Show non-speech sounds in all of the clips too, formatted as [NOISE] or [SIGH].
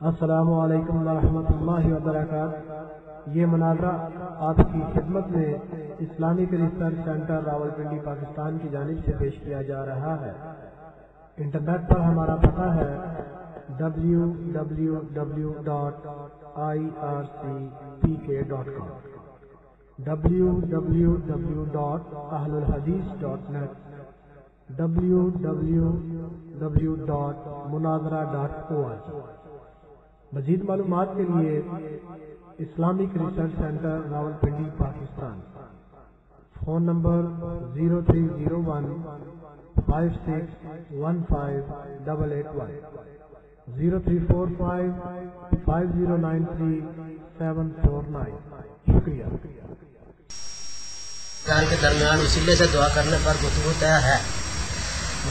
असलकम वरहमतुल्लाहि वबरकात ये मुनाजरा आपकी खिदमत में Islamic research centre Rawalpindi, Pakistan की जानिब से पेश किया जा रहा है। इंटरनेट पर हमारा पता है डब्ल्यू डब्ल्यू डब्ल्यू मजीद मालूम के लिए Islamic research centre Rawal Rawalpindi, Pakistan. Phone number zero three zero one five six one five double eight one. Zero three four five five zero nine three seven four nine. शुक्रिया। के दरमियान वसीले से दुआ करने पर गुफ्तु तय है।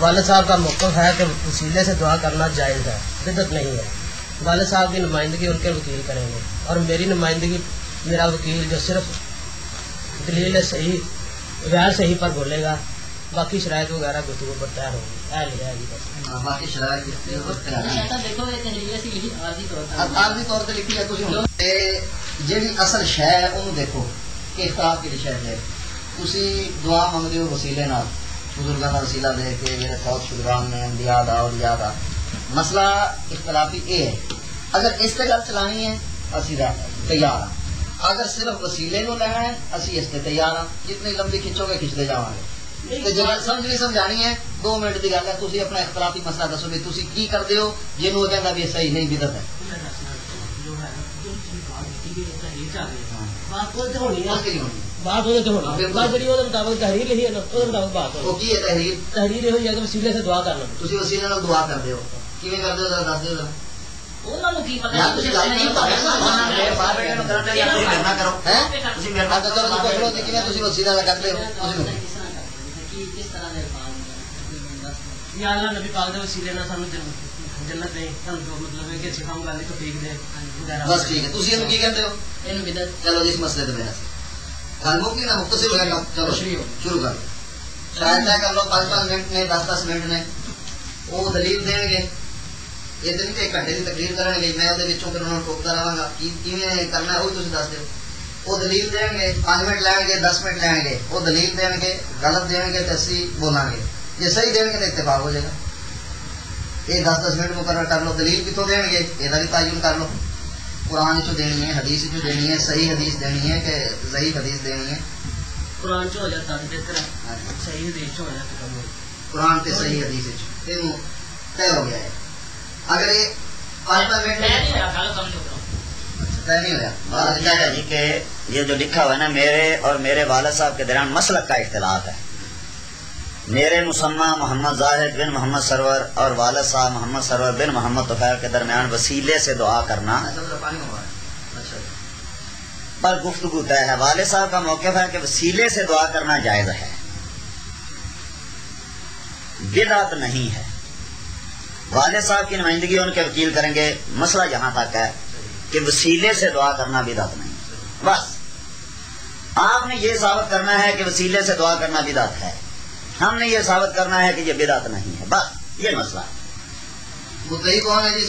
वाले साहब का मौकफ है कि वसीले से दुआ करना जायज़ है, बिदत नहीं है। वाले साहब की नुमाइंदगी उनके वकील करेंगे और मेरी नुमाइंदगी मेरा वकील जो सिर्फ दलील सही गैर सही पर बोलेगा बाकी शरायत वगैरह गुफ्तु पर तैयार होगी ऐ लिया जी बस हाँ, बाकी शरायत देखो ये तहरीर ਅਸੀਂ ਲਿਖੀ ਆਰਜ਼ੀ ਤੌਰ ਤੇ ਆਰਜ਼ੀ ਤੌਰ ਤੇ ਲਿਖੀ ਹੈ ਤੁਸੀਂ ਹੁਣ ਤੇ ਜਿਹੜੀ ਅਸਲ ਸ਼ੈ ਹੈ ਉਹਨੂੰ ਦੇਖੋ ਕਿ ਇਖਤਲਾਫ ਕਿਹੜੀ ਸ਼ੈ ਹੈ ਤੁਸੀਂ ਦੁਆ ਮੰਗਦੇ ਹੋ ਵਸੀਲੇ ਨਾਲ ਬਜ਼ੁਰਗਾਂ ਦਾ ਵਸੀਲਾ ਦੇ ਕੇ ਜਿਹੜੇ ਫੌਤ ਸ਼ੁਦਗਾਨ ਨੇ ਅੰਬਿਆ ਦਾ ਔਲਿਆ ਦਾ मसला इख्तलाफी ये है अगर इस पे गल चलानी है असि तैयार हाँ अगर सिर्फ वसीले को लेना है असि इस पे तैयार हाँ जितनी लंबी खिंचोगे खिंचते जावांगे ਤੇ ਜੇ ਗੱਲ ਸਮਝ ਨਹੀਂ ਸਮਝਾਣੀ ਹੈ 2 ਮਿੰਟ ਦੀ ਗੱਲ ਹੈ ਤੁਸੀਂ ਆਪਣਾ ਇਖਤਲਾਫੀ ਮਸਲਾ ਦੱਸੋ ਵੀ ਤੁਸੀਂ ਕੀ ਕਰਦੇ ਹੋ ਜਿਹਨੂੰ ਉਹ ਕਹਿੰਦਾ ਵੀ ਇਹ ਸਹੀ ਨਹੀਂ ਬਿਦਤ ਹੈ बात वो तो होनी है ਉਹ ਕਿਹੜੀ ਹੋਣੀ बात वो तो होनी है बात ਜਿਹੜੀ ਉਹਦੇ ਮੁਤਾਬਕ ਤਹਰੀਰ ਲਿਖੀ ਹੈ ਨਾ ਉਹਦੇ ਮੁਤਾਬਕ ਬਾਤ ਹੋਣੀ ਉਹ ਕੀ ਹੈ ਤਹਿਰੀਰ ਤਹਰੀਰ ਇਹ ਹੋਈ ਹੈ ਕਿ ਵਸੀਲੇ से दुआ करना ਤੁਸੀਂ ਵਸੀਲੇ ਨਾਲ ਦੁਆ ਕਰਦੇ ਹੋ ਕਿਵੇਂ ਕਰਦੇ ਹੋ ਦੱਸ ਦਿਓ ਜਰਾ ਉਹਨਾਂ ਨੂੰ ਕੀ ਪਤਾ ਤੁਸੀਂ ਗੱਲ ਨਹੀਂ ਕਰ ਰਹੇ ਨਾ ਬਾਹਰ ਬੈਠੇ ਨੂੰ ਕਰਨਾ ਤੁਸੀਂ ਮੇਰੇ ਨਾਲ ਕਰੋ ਹੈ ਤੁਸੀਂ ਮੇਰੇ ਨਾਲ ਕਰੋ ਤੁਸੀਂ ਪੁੱਛ ਲਓ ਕਿ ਕਿਵੇਂ ਤੁਸੀਂ ਰੱਸੀ ਦਾ ਕਰਦੇ ਹੋ ਤੁਸੀਂ ਨੂੰ ਕਿਸ ਤਰ੍ਹਾਂ ਦੇ ਪਾਲ ਯਾ ਅੱਲਾ ਨਬੀ ਪਾਕ ਦੇ ਵਸੀਲੇ ਨਾਲ ਸਾਨੂੰ ਜੰਨਤ ਦੇ ਤੁਹਾਨੂੰ ਜੋ ਮਤਲਬ ਹੈ ਕਿ ਅੱਛੇ ਕੰਮ ਕਰਨੇ ਤੋਂ ਠੀਕ ਦੇ ਬਸ ਠੀਕ ਹੈ ਤੁਸੀਂ ਇਹਨੂੰ ਕੀ ਕਹਿੰਦੇ ਹੋ ਇਹਨੂੰ ਬਿਦਤ ਚਲੋ ਇਸ ਮਸਲੇ ਤੇ ਬਹਿਸ ਗੱਲ ਮੁੱਕੀ ਨਾ ਮੁਖਤਸਰ ਹੋ ਗਿਆ ਚਲੋ ਸ਼ੁਰੂ ਕਰੋ ਸ਼ਾਇਦ ਕਰ ਲਓ 5-5 ਮਿੰਟ ਨੇ 10-10 ਮਿੰਟ ਨੇ ਉਹ ਦਲੀਲ ਦੇਣਗੇ ਇਹ ਦਿਨ ਤੇ ਘੰਟੇ ਦੀ ਤਕਰੀਰ ਕਰਨਗੇ ਮੈਂ ਉਹਦੇ ਵਿੱਚੋਂ ਫਿਰ ਉਹਨਾਂ ਨੂੰ ਟੋਕਦਾ ਰਹਾਂਗਾ ਕੀ ਕਿਵੇਂ ਕਰਨਾ ਹੈ ਉਹ ਵੀ ਤੁਸੀਂ ਦੱਸ ਦਿਓ ਉਹ ਦਲੀਲ ਦੇਣਗੇ 5 ਮਿੰਟ ਲੈਣਗੇ 10 ਮਿੰਟ ਲੈਣਗੇ ਉਹ ਦਲੀਲ ਦੇਣਗੇ ਗਲਤ ਦੇਣਗੇ ਤੇ ਅਸੀਂ ਬੋਲਾਂਗੇ ਜੇ ਸਹੀ ਦੇਣਗੇ ਤਾਂ ਇਤਫਾਕ ਹੋ ਜਾਏਗਾ ਇਹ 10-10 ਮਿੰਟ ਮੁਕਰਰ ਕਰ ਲਓ ਦਲੀਲ ਕਿੱਥੋਂ ਦੇਣਗੇ ਇਹਦਾ ਵੀ ਤਾਯੁਨ ਕਰ ਲਓ कुरान चो देनी है हदीस चो देनी है सही हदीस देनी है कि सही हदीस देनी है कुरान ਚ ਹੋ ਜਾਂਦਾ ਤਾਂ ਬਿਹਤਰ ਹੈ हाँ जी। ਸਹੀ ਦੇਸ਼ ਚ ਹੋ ਜਾਂਦਾ ਕੰਮ ਹੋਏ। कुरान ते सही हदीस चो ये तय हो गया है अगर ये के हाँ, ये जो लिखा हुआ है ना मेरे और मेरे वालद साहब के दरमियान मसलक का इख्तलाफ है। मेरे मुसम्मा मोहम्मद जाहिद बिन मोहम्मद सरवर और वाल साहब मोहम्मद सरवर बिन मोहम्मद तुफैर के दरमियान वसीले से दुआ करना। पर गुफ्तगु तय है वाले साहब का मौके है कि वसीले से दुआ करना जायज़ है। बिदात नहीं है। वाले साहब की नुमाइंदगी उनके वकील करेंगे। मसला यहाँ तक है कि वसीले से दुआ करना बिदात नहीं। बस। आपने ये साबित करना है कि वसीले से दुआ करना बिदात है। हमने ये साबित करना है कि ये बिदात नहीं है। बस। ये मसला है। मुद्दई कौन है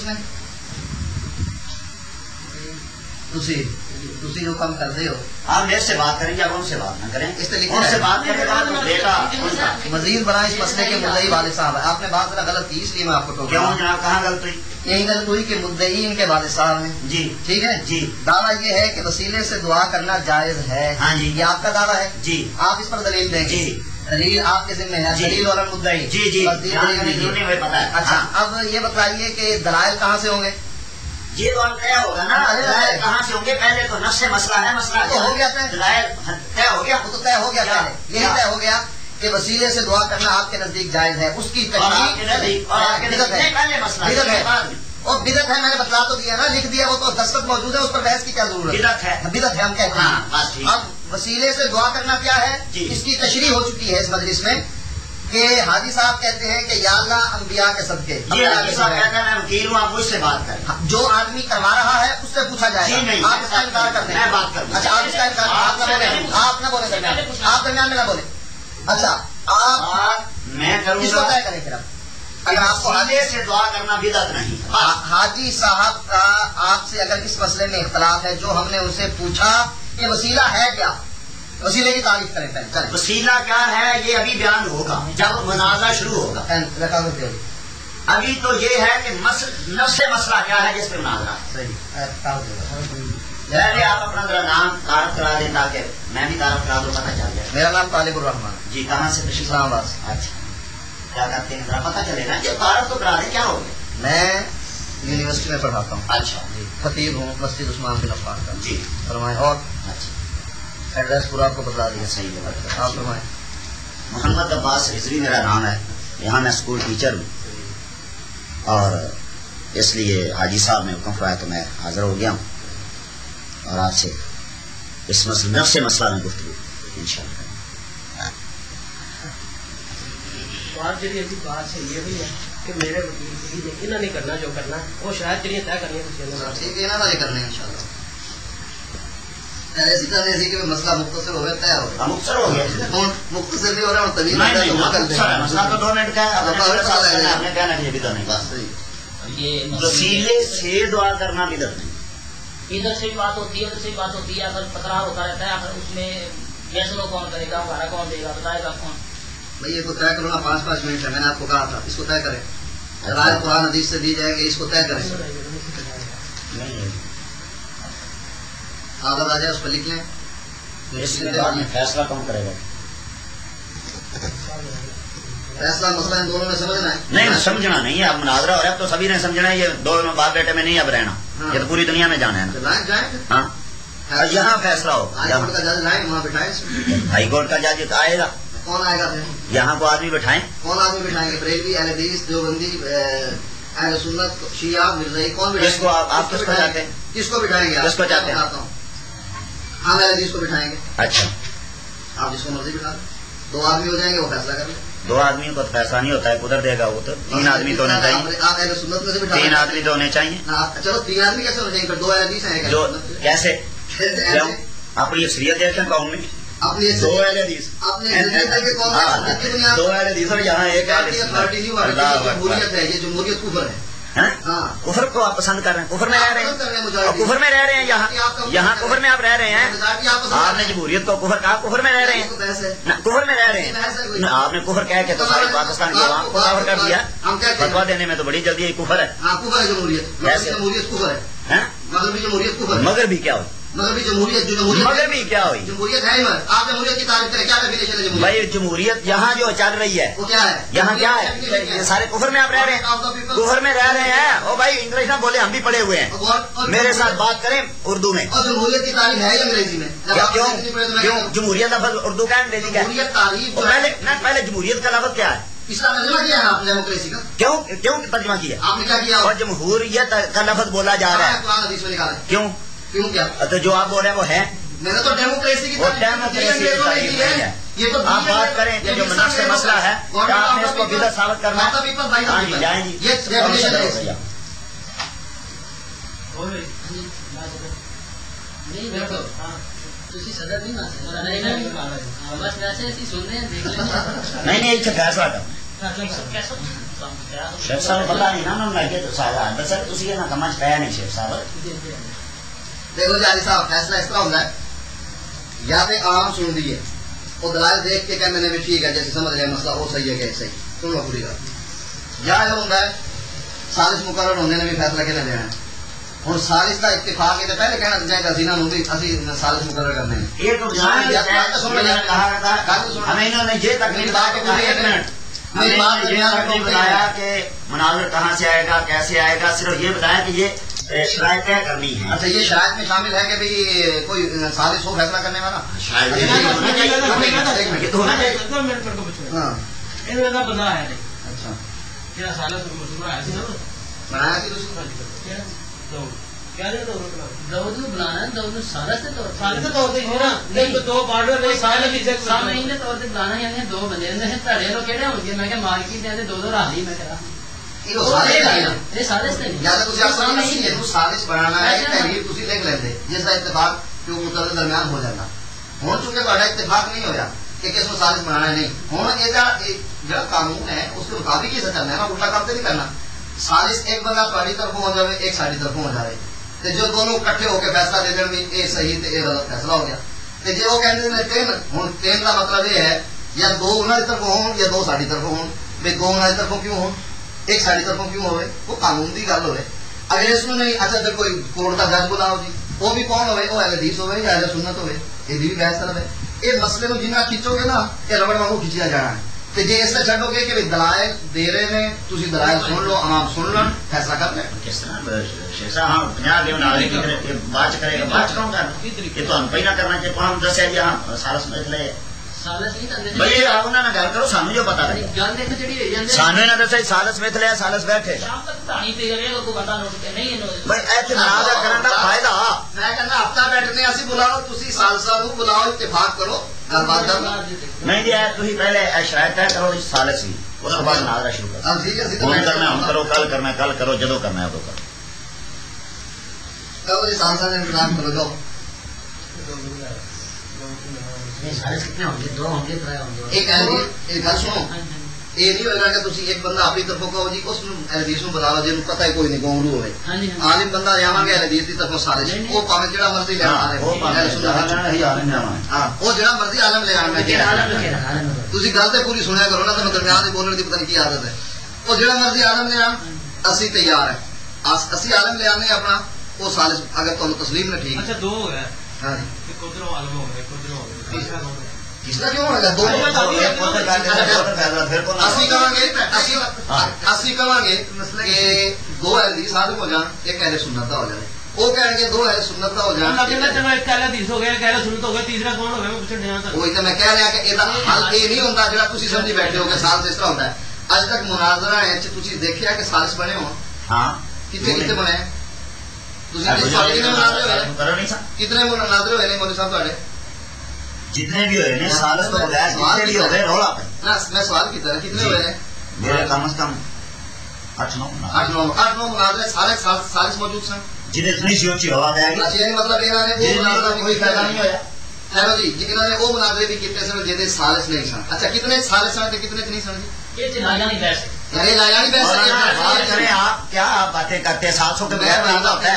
जी जो काम कर रहे हो। आप मेरे से बात करेंगे आप उनसे बात ना करें। इस लिखा उनसे बात करने के बाद बेटा मजीद बड़ा इस मसले के मुद्दई वाले साहब है। आपने बात जरा गलत की इसलिए मैं आपको टोक क्यों? हूँ। जनाब कहाँ गलत हुई? यही गलत हुई कि मुद्दई इनके वाले साहब हैं। जी। ठीक है? जी। दावा ये है कि वसीले से दुआ करना जायज़ है। हाँ जी। ये आपका दावा है? जी। आप इस पर दलील दें जी। दलील आपके जिम्मे है। दलील वाला मुद्दा ही। जी जी। ये दलील पता है। अच्छा हाँ। अब ये बताइए कि दलाइल कहाँ से होंगे? ये तो तय होगा ना हाँ, कहाँ से होंगे? पहले तो नफ्स से मसला है मसला तो हो गया तय। तय हो गया। वो तो तय हो गया? पहले। यही तय हो गया कि वसीले से दुआ करना आपके नज़दीक जायज़ है। उसकी और बिदत है। मसला बिदत है। है और बिदत है मैंने बतला तो दिया ना लिख दिया वो तो दस्तखत मौजूद है उस पर बहस की क्या ज़रूरत बिदत है। बिदत है हम कहते हाँ, हैं अब वसीले से दुआ करना क्या है। इसकी तशरी हो चुकी है इस मजलिस में। कि हाजी साहब कहते हैं कि या अल्लाह अंबिया के सदके। ये हाजी साहब कहते हैं मैं वकील हूँ आप मुझसे बात करें। हाँ, जो आदमी करवा रहा है उससे पूछा जी जाएगा नहीं, आप इसका इनकार कर दें। मैं बात करूँगा। अच्छा आप इसका इनकार आप ना बोले आप ना बोले आप दरमियान में ना बोले। अच्छा आप मैं करूँगा। तय करें फिर आप? अगर आपको हाजी से दुआ करना बिदत नहीं हाजी साहब का आपसे अगर इस मसले में इख्तलाफ है जो हमने उनसे पूछा कि वसीला है क्या? वसीले की तारीफ़ करें पहले चलें। वसीला क्या है ये अभी बयान होगा जब मनाजा शुरू होगा। अभी तो ये है कि मस, नफ्स मसला क्या है जिस पे मुनाजरा है। आप अपना जरा नाम तारफ करा दें ताकि मैं भी तारफ करा दूँ पता चल जाए। मेरा नाम तालिबुर रहमान। जी कहाँ से? इस्लामाबाद अच्छा। क्या करते हैं? जरा पता चले ना जब तारफ तो करा दें क्या हो गया? मैं यूनिवर्सिटी में पढ़ाता हूँ। अच्छा। जी खतीब हूँ मस्जिद उस्मान बिन अफ्फान का। जी। फरमाएँ और? अच्छा। एड्रेस पूरा आपको बता दिया सही है। आप फरमाएँ। मोहम्मद अब्बास रिजवी मेरा नाम है। यहाँ मैं स्कूल टीचर हूँ। और इसलिए हाजी साहब ने हुक्म फरमाया तो मैं हाजिर हो गया हूँ। और आपसे इस मसले नफ्स मसला में गुफ्तगू इंशाल्लाह। बात जी अभी बात है ये भी है कि मेरे वकील इन्होंने करना जो करना वो शायद तेरी तय करनी है ठीक है ना ये करने इंशाल्लाह हो हाँ, मिनट इधर हाँ, मतलब से। भी बात होती है उधर से भी बात होती है अगर पकड़ा होता रहता है अगर उसमें कौन करेगा हमारा कौन देगा बताएगा कौन? भाई ये तो तय पाँच पाँच मिनट है मैंने आपको कहा था इसको तय करें। अच्छा। राय कुरान अधिक से दी जाएगी इसको तय करें। आप आ जाए उस पर लिख लें। में फैसला कौन करेगा? फैसला मसला इन दोनों में समझना है। नहीं समझना नहीं है अब मुनाजरा हो रहा है तो सभी ने समझना है ये दोनों बाप बेटे में नहीं अब रहना। हाँ। ये तो पूरी दुनिया में जाना है तो ना जाए। हाँ। यहाँ फैसला हो हाईकोर्ट का जज लाए वहाँ बिठाए। का जज तो आएगा। कौन आएगा फिर? यहाँ को आदमी बैठाएँ। कौन आदमी बिठाएँगे? बरेलवी अहले हदीस देवबंदी अहले सुन्नत शिया मिर्जाई कौन बिठाएँगे? किसको आप- किसको बिठाएँगे? चाहते हैं? किसको बिठाएँगे? किसको चाहते हैं? हम अहले हदीस को बिठाएँगे। अच्छा। आप जिसको मर्ज़ी बिठा दो। आदमी हो जाएँगे वो फैसला कर ले। दो आदमी को तो फैसला नहीं होता है कुदर देगा वो तो। तीन आदमी तो होने चाहिए। तीन आदमी तो होने चाहिए। चलो तीन आदमी कैसे हो जाएँगे? दो हदीस हैं जो कैसे? कैसे? क्यों? ऐसे? अपनी कौन में? अपनी दो अपने है? हाँ, दो और यहाँ एक है, जमहूरियत है ये जमहूरियत कुफर है। हैं? हाँ। कुफर को आप पसंद कर रहे हैं। कुफर में रह रहे हैं। और कुफर में रह रहे हैं यहाँ यहाँ कुफर में आप रह रहे हैं। आपने जमहूरियत को कुफर कहा कुफर में रह रहे हैं। कुफर में रह रहे है। आपने कुफर कह के तो सारे पाकिस्तान की आवाम को काफर कर दिया। फतवा देने में तो बड़ी जल्दी कुफर है। हाँ कुफर है मगर भी क्या है मगर भी क्या हुई मगर जमहूरियत जो जमहूरियत मगर क्या हुई? जमहूरियत है आप जमहूरियत की तारीफ़ करें क्या डेफिनेशन है भाई जमहूरियत यहाँ जो चल रही है। वो क्या है? यहाँ क्या है? ये सारे कुफर में आप रह रहे हैं। कुफर में रह रहे हैं। ओ भाई इंग्लिश ना बोले हम भी पढ़े हुए हैं। मेरे साथ बात करें उर्दू में। और जमहूरियत की तारीफ़ है अंग्रेज़ी में। क्या तो क्यों? जमहूरियत लफज उर्दू का अंग्रेज़ी का? तारीफ़ है, पहले ना पहले जमहूरियत का लफज क्या है? इसका तर्जमा किया है आपने डेमोक्रेसी का? क्यों? क्यों तर्जमा किया? आपने क्या किया? और जमहूरियत का लफज बोला जा रहा है। है। क्यों? क्यों क्या तो जो आप बोल रहे हैं वो है मैंने तो डेमोक्रेसी की वो तारीफ की, डेमोक्रेसी की अंग्रेजों ने तारीफ की नहीं है है। ये तो आप बात करें कि जो नक्श मसला है क्या आपने इसको बिदत साबित करना है हाँ जी जाए जी ये डेफिनेशन है इसकी। नहीं बैठो ਤੁਸੀਂ ਸਦਰ ਨਹੀਂ ਨਾ ਨਹੀਂ ਨਹੀਂ ਬਸ ਵੈਸੇ ਅਸੀਂ ਸੁਣ ਰਹੇ ਹਾਂ ਦੇਖ ਲੈਂਦੇ नहीं नहीं अच्छा फैसला कर ਹਾਂ कैसा शेख साहब पता नहीं ना ना लगे तो सारा बस तुसी ये ना समझ पाया नहीं शेख साहब देखो जारी साहब फैसला इस तरह होता है या तो आम सुन दी है वो दलाल देख के कह मैंने भी ठीक है जैसे समझ रहे हैं मसला वो सही है कि सही सुन लो पूरी बात या ये होता है सालिस मुकर्रर होने ने भी फैसला किने देना है ਹੁਣ ਸਾਲਿਸ ਦਾ ਇਤਫਾਕ ਹੈ ਤੇ ਪਹਿਲੇ ਕਹਿਣਾ ਚਾਹੀਦਾ ਸੀ ਨਾ ਨੂੰ ਵੀ ਅਸੀਂ ਸਾਲਿਸ ਮੁਕਰਰ करने हैं ये तो हाँ, जान या तो बात तो सुनो, मैंने या- कहा था बात तो सुनो। हमें इन्होंने ये तकलीफ मेरी बात बताया तो पूरी है एक ना। मिनट मेरी हमें बात तो ये ध्यान रखो, तकलीफ पूरी बताया है। कि मुनाजर कहाँ से आएगा कैसे आएगा सिर्फ ये बताया कि ये ए, शराय क्या करनी है? अच्छा ये शराय में शामिल है की भाई कोई साजिश हो फैसला करने वाला? बनाया दो बंदे मार्केट दो दो राह मैं ਰਾਹ ਲਈ ਮੈਂ ਕਰਾਂ ये तो सालिस का है ना ਇਹ ਸਾਲਸ ਤੇ ਨਹੀਂ या तो कुछ आपको सामने नहीं ही है है। तो सालिस बनाना है अच्छा। तहरीर तुसी लिख लेंदे जिसका इत्तेफाक क्यों मुतल दरमियान हो जाता ਹੁਣ ਚੁੱਕੇ ਤੁਹਾਡਾ ਇਤਫਾਕ ਨਹੀਂ ਹੋਇਆ कि किस में साजिश बनाना है नहीं ਹੁਣ ਇਹਦਾ ਇਹ ਜਿਹੜਾ ਕਾਨੂੰਨ ਹੈ ਉਸ ਦੇ ਮੁਤਾਬਿਕ ਹੀ ਚੱਲਣਾ ਹੈ ਨਾ ਉਲਟਾ ਕੰਮ ਤੇ ਨਹੀਂ ਕਰਨਾ ਸਾਜ਼ਿਸ਼ ਇੱਕ ਬੰਦਾ ਤੁਹਾਡੀ ਤਰਫੋਂ ਹੋ ਜਾਵੇ ਇੱਕ ਸਾਡੀ ਤਰਫੋਂ ਹੋ ਜਾਵੇ ਤੇ ਜੋ ਦੋਨੋਂ ਇਕੱਠੇ ਹੋ ਕੇ ਫੈਸਲਾ ਦੇ ਦੇਣ ਵੀ ਇਹ ਸਹੀ ਤੇ ਇਹ ਗਲਤ ਫੈਸਲਾ ਹੋ ਗਿਆ ਤੇ ਜੇ ਉਹ ਕਹਿੰਦੇ ਨੇ ਤਿੰਨ ਹੁਣ ਤਿੰਨ ਦਾ ਮਤਲਬ ਇਹ ਹੈ ਜਾਂ ਦੋ ਉਹਨਾਂ ਦੀ ਤਰਫੋਂ ਹੋਣ ਜਾਂ ਦੋ ਸਾਡੀ ਤਰਫੋਂ ਹੋਣ ਵੀ ਦੋ ਉਹਨਾਂ ਦੀ ਤਰਫੋਂ ਕਿਉਂ ਹੋਣ ਇੱਕ ਸਾਡੀ ਤਰਫੋਂ ਕਿਉਂ ਹੋਵੇ ਉਹ ਕਾਨੂੰਨ ਦੀ ਗੱਲ ਹੋਵੇ ਅਗਰ ਇਸ ਨੂੰ ਨਹੀਂ ਅੱਛਾ ਤੇ ਕੋਈ ਕੋਰਟ ਦਾ ਜੱਜ ਬੁਲਾਓ ਜੀ ਉਹ ਵੀ ਕੌਣ ਹੋਵੇ ਉਹ ਅਹਿਲ ਹਦੀਸ ਹੋਵੇ ਜਾਂ ਅਹਿਲ ਸੁਨਨਤ ਹੋਵੇ ਇਹਦੀ ਵੀ ਬਹਿਸ ਚੱਲਵੇ ਇਹ ਮਸਲੇ ਨੂੰ ਜਿੰਨਾ ਖਿੱਚੋਗੇ ਨਾ ਇਹ ਰਬੜ ਵਾਂਗੂ ਖਿੱਚਿਆ ਜਾਣਾ ਹੈ ਤੇ ਜੇ ਇਸ ਤਰ੍ਹਾਂ ਛੱਡੋਗੇ ਕਿ ਵੀ ਦਲਾਇਲ ਦੇ ਰਹੇ ਨੇ ਤੁਸੀਂ ਦਲਾਇਲ ਸੁਣ ਲਓ ਆਮ ਸੁਣ ਲੈਣ ਫੈਸਲਾ ਕਰ ਲੈਣ ਕਿਸ ਤਰ੍ਹਾਂ ਸ਼ੇਸ਼ਾ ਹਾਂ 50 ਦੇ ਨਾਲ ਹੀ ਕਿਤੇ ਇਹ ਬਾਅਦ ਚ ਕਰੇਗਾ ਬਾਅਦ ਚ ਕੌਣ ਕਰਨਾ ਇਹ ਤੁਹਾਨੂੰ ਪਹਿਲਾਂ ਕਰਨਾ ਚਾਹੀਦਾ ਤੁਹਾਨੂੰ ਦੱਸਿਆ ਜੀ ਹਾਂ ਸਾਰਾ ਸਮਝ ਲੈ ਸਾਲਸ ਨਹੀਂ ਕਰਦੇ ਬਈ ਇਹ ਆਪ ਉਹਨਾਂ ਨਾਲ ਗੱਲ ਕਰੋ ਸਾਨੂੰ ਜੋ ਪਤਾ ਲੱਗੇ ਗੱਲ ਦੇਖੋ ਜਿਹੜੀ ਹੋਈ ਜਾਂਦੀ ਸਾਨੂੰ ਇਹਨਾਂ ਦੱਸਿਆ ਸਾਲਸ ਸਮਿਥ ਲਿਆ ਸਾਲਸ ਬੈਠੇ ਸ਼ਾਮ ਤੱਕ ਕਹਾਣੀ ਤੇ ਜਾਵੇਗਾ ਕੋਈ ਬੰਦਾ ਨੋਟ ਤੇ ਨਹੀਂ ਇਹਨੂੰ ਬਈ ਇੱਥੇ ਮਨਾਜ਼ਾ ਕਰਨ ਦਾ ਫਾਇਦਾ ਮੈਂ ਕਹਿੰਦਾ ਹਫਤਾ ਬੈਠਨੇ ਅਸੀਂ ਬੁਲਾਓ ਤੁਸੀਂ ਸਾਲਸਾ ਨੂੰ ਬੁਲਾਓ ਇਤਫਾਕ ਕਰੋ ਗੱਲਬਾਤ ਕਰੋ ਨਹੀਂ ਜੀ ਇਹ ਤੁਸੀਂ ਪਹਿਲੇ ਇਹ ਸ਼ਾਇਦ ਤੈਅ ਕਰੋ ਜੀ ਸਾਲਸ ਹੀ ਉਸ ਤੋਂ ਬਾਅਦ ਮਨਾਜ਼ਾ ਸ਼ੁਰੂ ਕਰੋ ਹਾਂ ਠੀਕ ਹੈ ਅਸੀਂ ਤਾਂ ਹੁਣ ਕਰਨਾ ਹੁਣ ਕਰੋ ਕੱਲ ਕਰਨਾ ਕੱਲ ਕਰੋ ਜਦੋਂ ਕਰਨਾ ਹੈ ਉਦੋਂ ਕਰੋ ਕਹੋ ਜੀ ਸਾਲਸਾ ਦਾ ਇੰਤਜ਼ਾਮ ਕਰੋ ਜਾਓ सालिस कितने होंगे दो होंगे त्रय होंगे ਇਹ ਕਹਿੰਦੇ ਇਹ ਗੱਲ ਸੁਣੋ ਇਹ ਨਹੀਂ ਹੋਏਗਾ ਕਿ ਤੁਸੀਂ ਇੱਕ ਬੰਦਾ ਆਪਣੀ ਤਰਫੋਂ ਕਹੋ ਜੀ ਉਸ ਨੂੰ ਹਦੀਸ ਨੂੰ ਬੁਲਾ ਲਓ ਜਿਹਨੂੰ ਪਤਾ ਹੀ ਕੋਈ ਨਹੀਂ ਗੋਂਗਲੂ ਹੋਵੇ ਹਾਂਜੀ ਆਲਿਮ ਬੰਦਾ ਲਿਆਵਾਂਗੇ ਹਦੀਸ ਦੀ ਤਰਫੋਂ ਸਾਰੇ ਨਹੀਂ, ਨਹੀਂ। ਉਹ ਭਾਵੇਂ ਜਿਹੜਾ ਮਰਜ਼ੀ ਲਿਆ ਆਲੇ ਉਹ ਭਾਵੇਂ ਜਾਣਾ ਹੀ ਆਲਮ ਜਾਣਾ ਹਾਂ ਉਹ ਜਿਹੜਾ ਮਰਜ਼ੀ ਆਲਮ ਲੈ ਆਉਣਾ आलम लिखे आलम ਤੁਸੀਂ ਗੱਲ ਤੇ ਪੂਰੀ ਸੁਣਿਆ ਕਰੋ ਨਾ ਤਾਂ ਦਰਮਿਆਨ ਦੇ ਬੋਲਣ ਦੀ ਪਤਾ ਨਹੀਂ ਕੀ ਆਦਤ ਹੈ ਉਹ ਜਿਹੜਾ ਮਰਜ਼ੀ ਆਲਮ ਲੈ ਆਉਣ ਅਸੀਂ ਤਿਆਰ ਹੈ ਅਸ- ਅਸੀਂ ਆਲਮ ਲੈ ਆਨੇ ਆਪਣਾ ਉਹ ਸਾਲਿਸ ਅਗਰ ਤੁਹਾਨੂੰ ਤਸਲੀਮ ਨੇ ਠੀਕ ਅੱਛਾ ਦੋ ਹੋ ਗਿਆ ਹਾਂ ਇੱਕ ਉਧਰੋਂ ਆਲਮ ਹੋ ਗਿਆ ਇੱਕ ਉਧਰੋਂ ਹੋ ਗਿਆ ਤੀਸਰਾ ਕੌਣ ਹੈ? ਕਿਸਦਾ ਕਿਉਂ ਹੋਏਗਾ ਦੋ ਅਰੇ ਬਾਬੂ, ਇੱਕ ਉੱਥੇ ਗੱਲ ਕਰਦੇ ਉੱਥੇ ਫੈਸਲਾ ਫਿਰ ਕੋਲ ਅਸੀਂ ਕਵਾਂਗੇ ਅਸੀਂ ਅਸੀਂ ਕਵਾਂਗੇ ਕਿ ਦੋ ਅਹਿਲ ਸਾਧਕ ਹੋ ਜਾਣ ਇੱਕ ਅਹਿਲ ਸੁਨਨਤ ਦਾ ਹੋ ਜਾਏ ਉਹ ਕਹਿਣਗੇ ਦੋ ਅਹਿਲ ਸੁਨਨਤ ਦਾ ਹੋ ਹੁਣ ਲੱਗੇ ਨਾ ਜਾਣ ਚਲੋ ਇੱਕ ਕਹਿਲਾ ਹਦੀਸ ਹੋ ਗਿਆ ਇੱਕ ਕਹਿਲਾ ਸੁਨਤ ਹੋ ਗਿਆ ਤੀਸਰਾ ਕੌਣ ਹੋ ਗਿਆ ਮੈਂ ਪੁੱਛਣ ਡਿਆ ਤਾਂ ਉਹੀ ਤਾਂ ਮੈਂ ਕਹਿ ਰਿਹਾ ਕਿ ਇਹਦਾ ਹੱਲ ਇਹ ਨਹੀਂ ਹੁੰਦਾ ਜਿਹੜਾ ਤੁਸੀਂ ਸਮਝੀ ਬੈਠੇ ਹੋ ਕਿ ਸਾਲ ਇਸ ਤਰ੍ਹਾਂ ਹੁੰਦਾ ਹੈ ਅੱਜ ਤੱਕ ਮੁਨਾਜ਼ਰਾ ਹੈ ਚ ਤੁਸੀਂ ਦੇਖਿਆ ਕਿ ਸਾਲਿਸ ਬਣੇ ਹੋਣ ਹਾਂ ਕਿੱਥੇ ਕਿੱਥੇ ਬਣੇ ਹੈ? ਤੁਸੀਂ ਕਿਸ ਤੁਹਾਡੇ ਕਿੰਨੇ ਮੁਨਾਜ਼ਰੇ ਹੋਏ ਨੇ? ਕਰੋ ਨਹੀਂ ਸਾ ਕਿਤਨੇ ਮੁਨਾਜ਼ਰੇ ਹੋਏ ਨੇ ਮੋਦੀ ਸਾਹਿਬ ਤੁਹਾਡੇ जितने भी हुए ना सालों में बताया सवाल भी हो गए रोला पे मैं सवाल की तरह कितने हुए? हैं मेरे कम से कम आठ नौ आठ नौ आठ नौ मुनाजरे सारे सारे मौजूद हैं जिन्हें इतनी सी ऊँची हवा जाएगी अच्छी मतलब ये ना मतलब कोई फ़ायदा नहीं होया। हाँ। है। जी जितना ने वो मुनाजरे भी कितने सन जेदे सालिस नहीं सन अच्छा कितने सालिस सन कितने नहीं सन जी ये लाया नहीं बैठ। अरे लाया नहीं बैठ। सकते आप बातें करते हैं? सात सौ के बगैर होता है।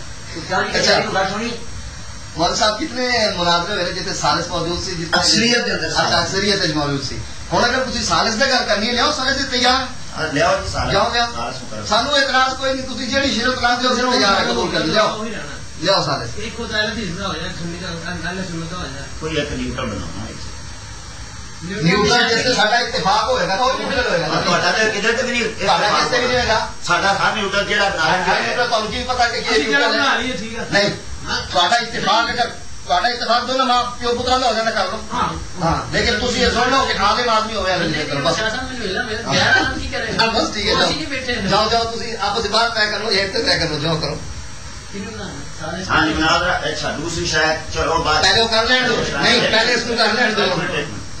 अच्छा बात सुनी ਮੌਲਵੀ ਸਾਹਿਬ ਕਿਤਨੇ ਮੁਨਾਜ਼ਰੇ ਹੋਏ ਨੇ ਜਿੱਥੇ ਸਾਲਿਸ ਮੌਜੂਦ ਸੀ ਜਿੱਥੇ ਅਕਸਰੀਅਤ ਦੇ ਅੰਦਰ ਅੱਛਾ ਸਾਲਿਸ। ਅਕਸਰੀਅਤ ਵਿੱਚ ਮੌਜੂਦ ਸੀ ਹੁਣ ਅਗਰ ਤੁਸੀਂ ਸਾਲਿਸ ਦੀ ਗੱਲ ਕਰਨੀ ਹੈ ਲਿਆਓ ਸਾਲਿਸ ਦੇ ਤਿਆਰ ले आओ जी सारा ਲਿਆਓ ਲਿਆਓ सारा सु करो ਸਾਨੂੰ ਇਤਰਾਜ਼ ਕੋਈ ਨਹੀਂ ਤੁਸੀਂ ਜਿਹੜੀ ਸ਼ਰਤ ਲਾਉਂਦੇ ਹੋ ਅਸੀਂ ਤਿਆਰ ਹੈ ਕਬੂਲ ਕਰ ਲਿਆਓ ਉਹੀ ਰਹਿਣਾ ਲਿਆਓ ਸਾਲਿਸ ਇੱਕ ਹੋ ਜਾਏ ਹਦੀਸ ਦਾ ਹੋ ਜਾਏ ਸੁਨਨੀ ਦਾ ਅੰਦਾਜ਼ਾ ਸੁਨਤ ਦਾ ਹੋ ਜਾਏ कोई एक न्यूटन बनाना है ਨਿਊਟਨ ਜਿਸ ਤੇ ਸਾਡਾ ਇਤਫਾਕ ਹੋਏਗਾ ਤਾਂ ਉਹ ਨਿਊਟਨ ਹੋਏਗਾ और ਤੁਹਾਡਾ ਤੇ ਕਿਧਰ ਤੇ ਵੀ ਨਹੀਂ ਤੁਹਾਡਾ ਕਿਸ ਤੇ ਵੀ ਨਹੀਂ ਹੋਏਗਾ ਸਾਡਾ ਹਰ ਨਿਊਟਨ ਜਿਹੜਾ ਹਾਂ ਨਾਲ ਨਿਊਟਨ ਤੁਹਾਨੂੰ ਕੀ ਪਤਾ ਕਿ ਕੀ ਅਸੀਂ ਕਿਹੜਾ ਨਿਊਟਨ ਬਣਾ ਹੈ ਲਈਏ ਠੀਕ ਆ ਨਹੀਂ ਤੁਹਾਡਾ ਇਤਫਾਕ ਅਗਰ ਤੁਹਾਡਾ ਇਤਫਾਕ ਦੋਨੋਂ ਮਾਂ ਪਿਓ ਪੁੱਤਰਾਂ ਦਾ ਹੋ ਜਾਂਦਾ ਕਰ ਲਓ हाँ ਹਾਂ ਲੇਕਿਨ ਤੁਸੀਂ ਇਹ ਸੁਣ ਲਓ ਕਿ ਆਦਮ ਆਦਮੀ ਹੋਵੇ ਅਗਰ लेकिन ਬਸ प्रशासन में मिला मेरा मेरा नाम की करे ਹਾਂ, ਬਸ ਠੀਕ ਹੈ उसी के बैठे ਜਾਓ हैं ਜਾਓ ਜਾਓ ਤੁਸੀਂ ਆਪਸ ਵਿੱਚ ਬਾਤ ਤੈਅ ਕਰ ਲਓ ਇੱਕ ਤੇ ਤੈਅ ਕਰ ਲਓ ਜਾਓ ਕਰੋ किन्होंने बनाया? साले हाँ जी मुनाजरा अच्छा दूसरी शायद चलो बात ਪਹਿਲੇ ਉਹ ਕਰ ਲੈਣ ਦਿਓ ਨਹੀਂ ਪਹਿਲੇ ਇਸ ਨੂੰ ਕਰ ਲੈਣ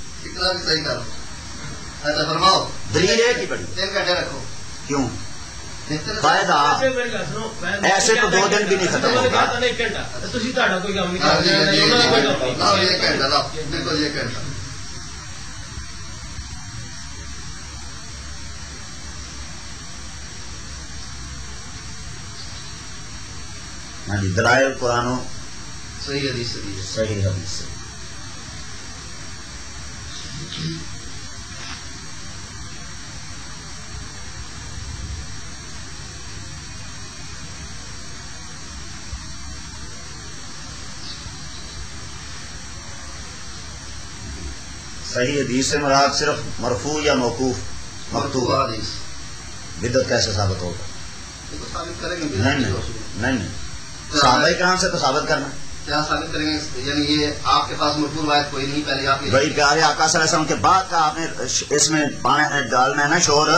इतना भी सही करो ऐसा फरमाओ। दलील है कि बड़ी? दिन घंटे रखो। क्यों? फ़ायदा। ऐसे तो दो दिन भी नहीं खत्म होगा। हाँ जी दलायल हाँ कुरानो। सही हदीस सही हदीस सही हदीस से मुराद सिर्फ़ मरफू या मौकूफ मकतूब। हदीस बिदत कैसे साबित होगा। तो साबित नहीं नहीं नहीं नहीं। साहबा कराम से तो साबित करना? क्या साबित करेंगे? यानी ये आपके पास मजबूर वायद कोई नहीं पहले आप भाई प्यारे आकाश के बाद का आपने इसमें डालना है ना शोर?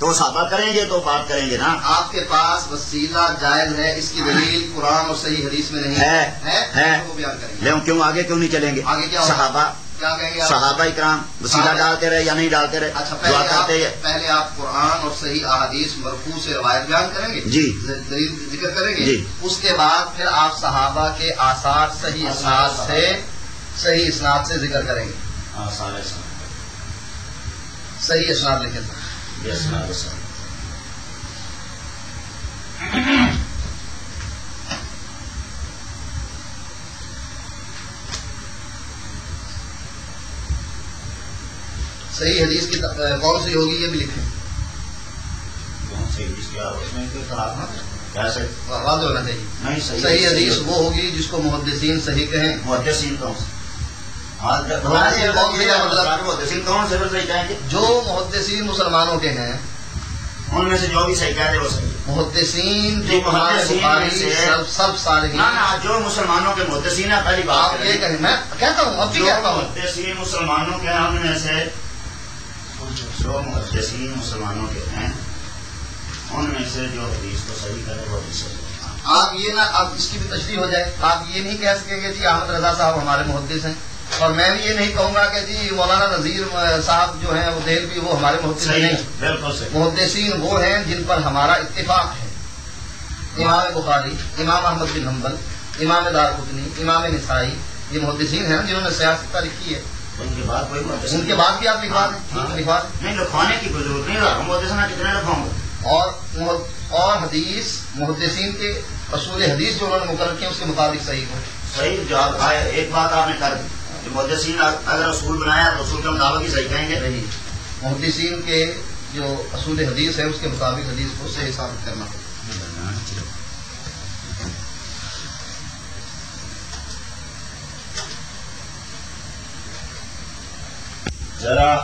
तो साबा करेंगे तो बात करेंगे ना। आपके पास वसीला जायज़ है इसकी दलील कुरान और सही हदीस में नहीं है, है, है। तो वो बयान करेंगे। क्यों आगे क्यों नहीं चलेंगे? आगे क्या साहबा सहाबा इकराम वसीला डालते रहे या नहीं डालते रहे? अच्छा पहले आप पहले आप कुरान और सही अहादीस मरफू से रवायत बयान करेंगे? जी। ज़िक्र करेंगे? जी। उसके बाद फिर आप सहाबा के आसार सही इसनाद से सही इसनाद से ज़िक्र करेंगे। हाँ, सही इसनाद लिखे यस ना यस ना। सही हदीस की कौन सी होगी ये भी लिखें। हो? कैसे वाज होना चाहिए। नहीं सही सही हदीस वो होगी जिसको मुहद्दिसीन सही कहें। कौन क्या मतलब? कौन से जो मुहद्दिसीन मुसलमानों के हैं उनमें से जो भी सही कह दे वो सही। मुहद्दिसीन जो मुहद्दिसीन बुखारी सब सब सारे ना ना जो मुसलमानों के मुहद्दिसीन है पहली बात आप ये कहें मैं कहता हूँ अब भी कहता हूँ। मुसलमानों के उनमें से जो मुहद्दिसीन मुसलमानों के हैं उनमें से जो हदीस को सही करे वो हदीस आप ये ना अब इसकी भी तशरी हो जाए। आप ये नहीं कह सकेंगे जी अहमद रजा साहब हमारे मुहद्दिस हैं। और मैं भी ये नहीं कहूँगा कि जी मौलाना नजीर साहब जो है वो देर भी वो हमारे मुहद्दिस सही नहीं है, सही। वो हैं जिन पर हमारा इत्तेफाक है। इमाम बुखारी इमाम अहमद बिन हम्बल इमाम दारकुतनी इमाम निसाई ये मुहद्दिसीन हैं जिन्होंने सियासत तारीख की है। उनके बाद कोई उनके बाद भी आप लिखवा दें हाँ। लिखवा दें। नहीं लिखवाने की कोई ज़रूरत नहीं है। मुहद्दिस ना कितने लिखवाऊँगा और और हदीस मुहद्दिसीन के असूल हदीस जो उन्होंने मुकर किए उसके मुताबिक सही हो। सही जवाब आया। एक बात आपने कर दी कि मुहद्दिसीन अगर असूल बनाया तो असूल के मुताबिक ही सही कहेंगे। रही मुहद्दिसीन के जो असूल हदीस है उसके मुताबिक हदीस को सही साबित करना। जरा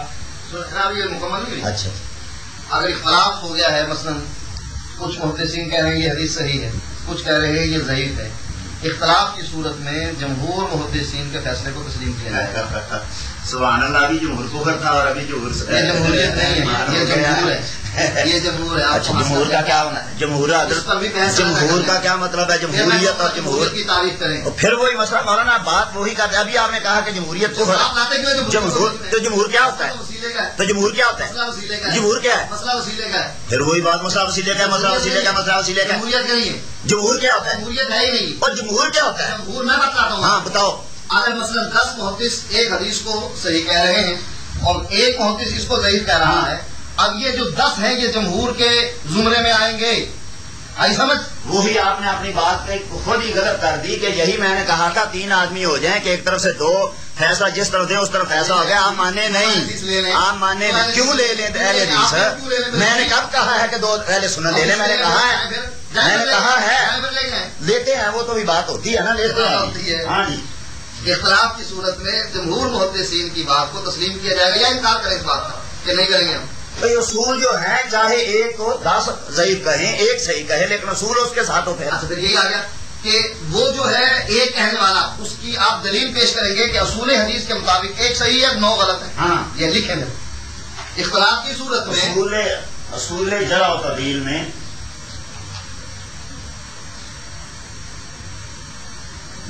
तो जनाब ये मुकम्मल हुई। अच्छा। अगर इख्तलाफ हो गया है मसलन। कुछ मुहदसिन कह रहे हैं ये हदीस सही है। कुछ कह रहे हैं ये ज़यीफ है। इख्तलाफ की सूरत में जमहूर मुहदसिन के फैसले को तस्लीम किया जाएगा [LAUGHS] सुबह अल्लाह अभी जमहूर को करता और अभी जमहूर से जमहूरियत नहीं है। ये जमहूर है। ये जमहूर है अच्छा जमहूर का क्या होना है? जमहूर जमहूर का क्या मतलब है? जमहूरियत और जमहूर की तारीफ़ करें। फिर वही मसला मौलाना बात वही करते। अभी आपने कहा कि जमहूरियत को जमहूर तो जमहूर क्या होता है? तो जमहूर क्या होता है? जमहूर क्या है? मसला वसीले का है। फिर वही बात मसला वसीले का मसला वसीले का मसला वसीले का जमहूरियत नहीं है। जमहूर क्या होता है? जमहूरियत है ही नहीं। और जमहूर क्या होता है? जमहूर मैं बताता हूँ। हाँ बताओ। अगर मसलन दस मुहदस एक हदीस को सही कह रहे हैं और एक मुहदस इसको सही कह रहा है। अब ये जो दस हैं ये जमहूर के जुमरे में आएँगे। आई समझ? वही आपने अपनी बात पे खुद ही गलत कर दी कि यही मैंने कहा था तीन आदमी हो जाएँ कि एक तरफ़ से दो फैसला जिस तरफ़ दे उस तरफ़ फैसला हो गया। आप माने नहीं। आप माने नहीं। क्यों ले लें अहले हदीस? मैंने कब कहा है कि दो अहले सुनत ले लें? मैंने कहा है। मैंने कहा है। लेते हैं वो तो भी बात होती है ना लेते है। हैं। हाँ जी। इख्तलाफ की सूरत में जमहूर मुहदसिन की बात को तस्लीम किया जाएगा या इनकार करें इस बात का कि नहीं करेंगे हम? भाई उसूल जो है चाहे एक को दस जयीफ कहें एक सही कहे लेकिन उसूल उसके साथ हो फिर। अच्छा फिर यही आ गया कि वो जो है एक कहने वाला उसकी आप दलील पेश करेंगे कि असूल हदीस के मुताबिक एक सही है नौ गलत है। हाँ। ये लिखेंगे इख्तलाफ की सूरत में असूल असूल जरा और तबदील में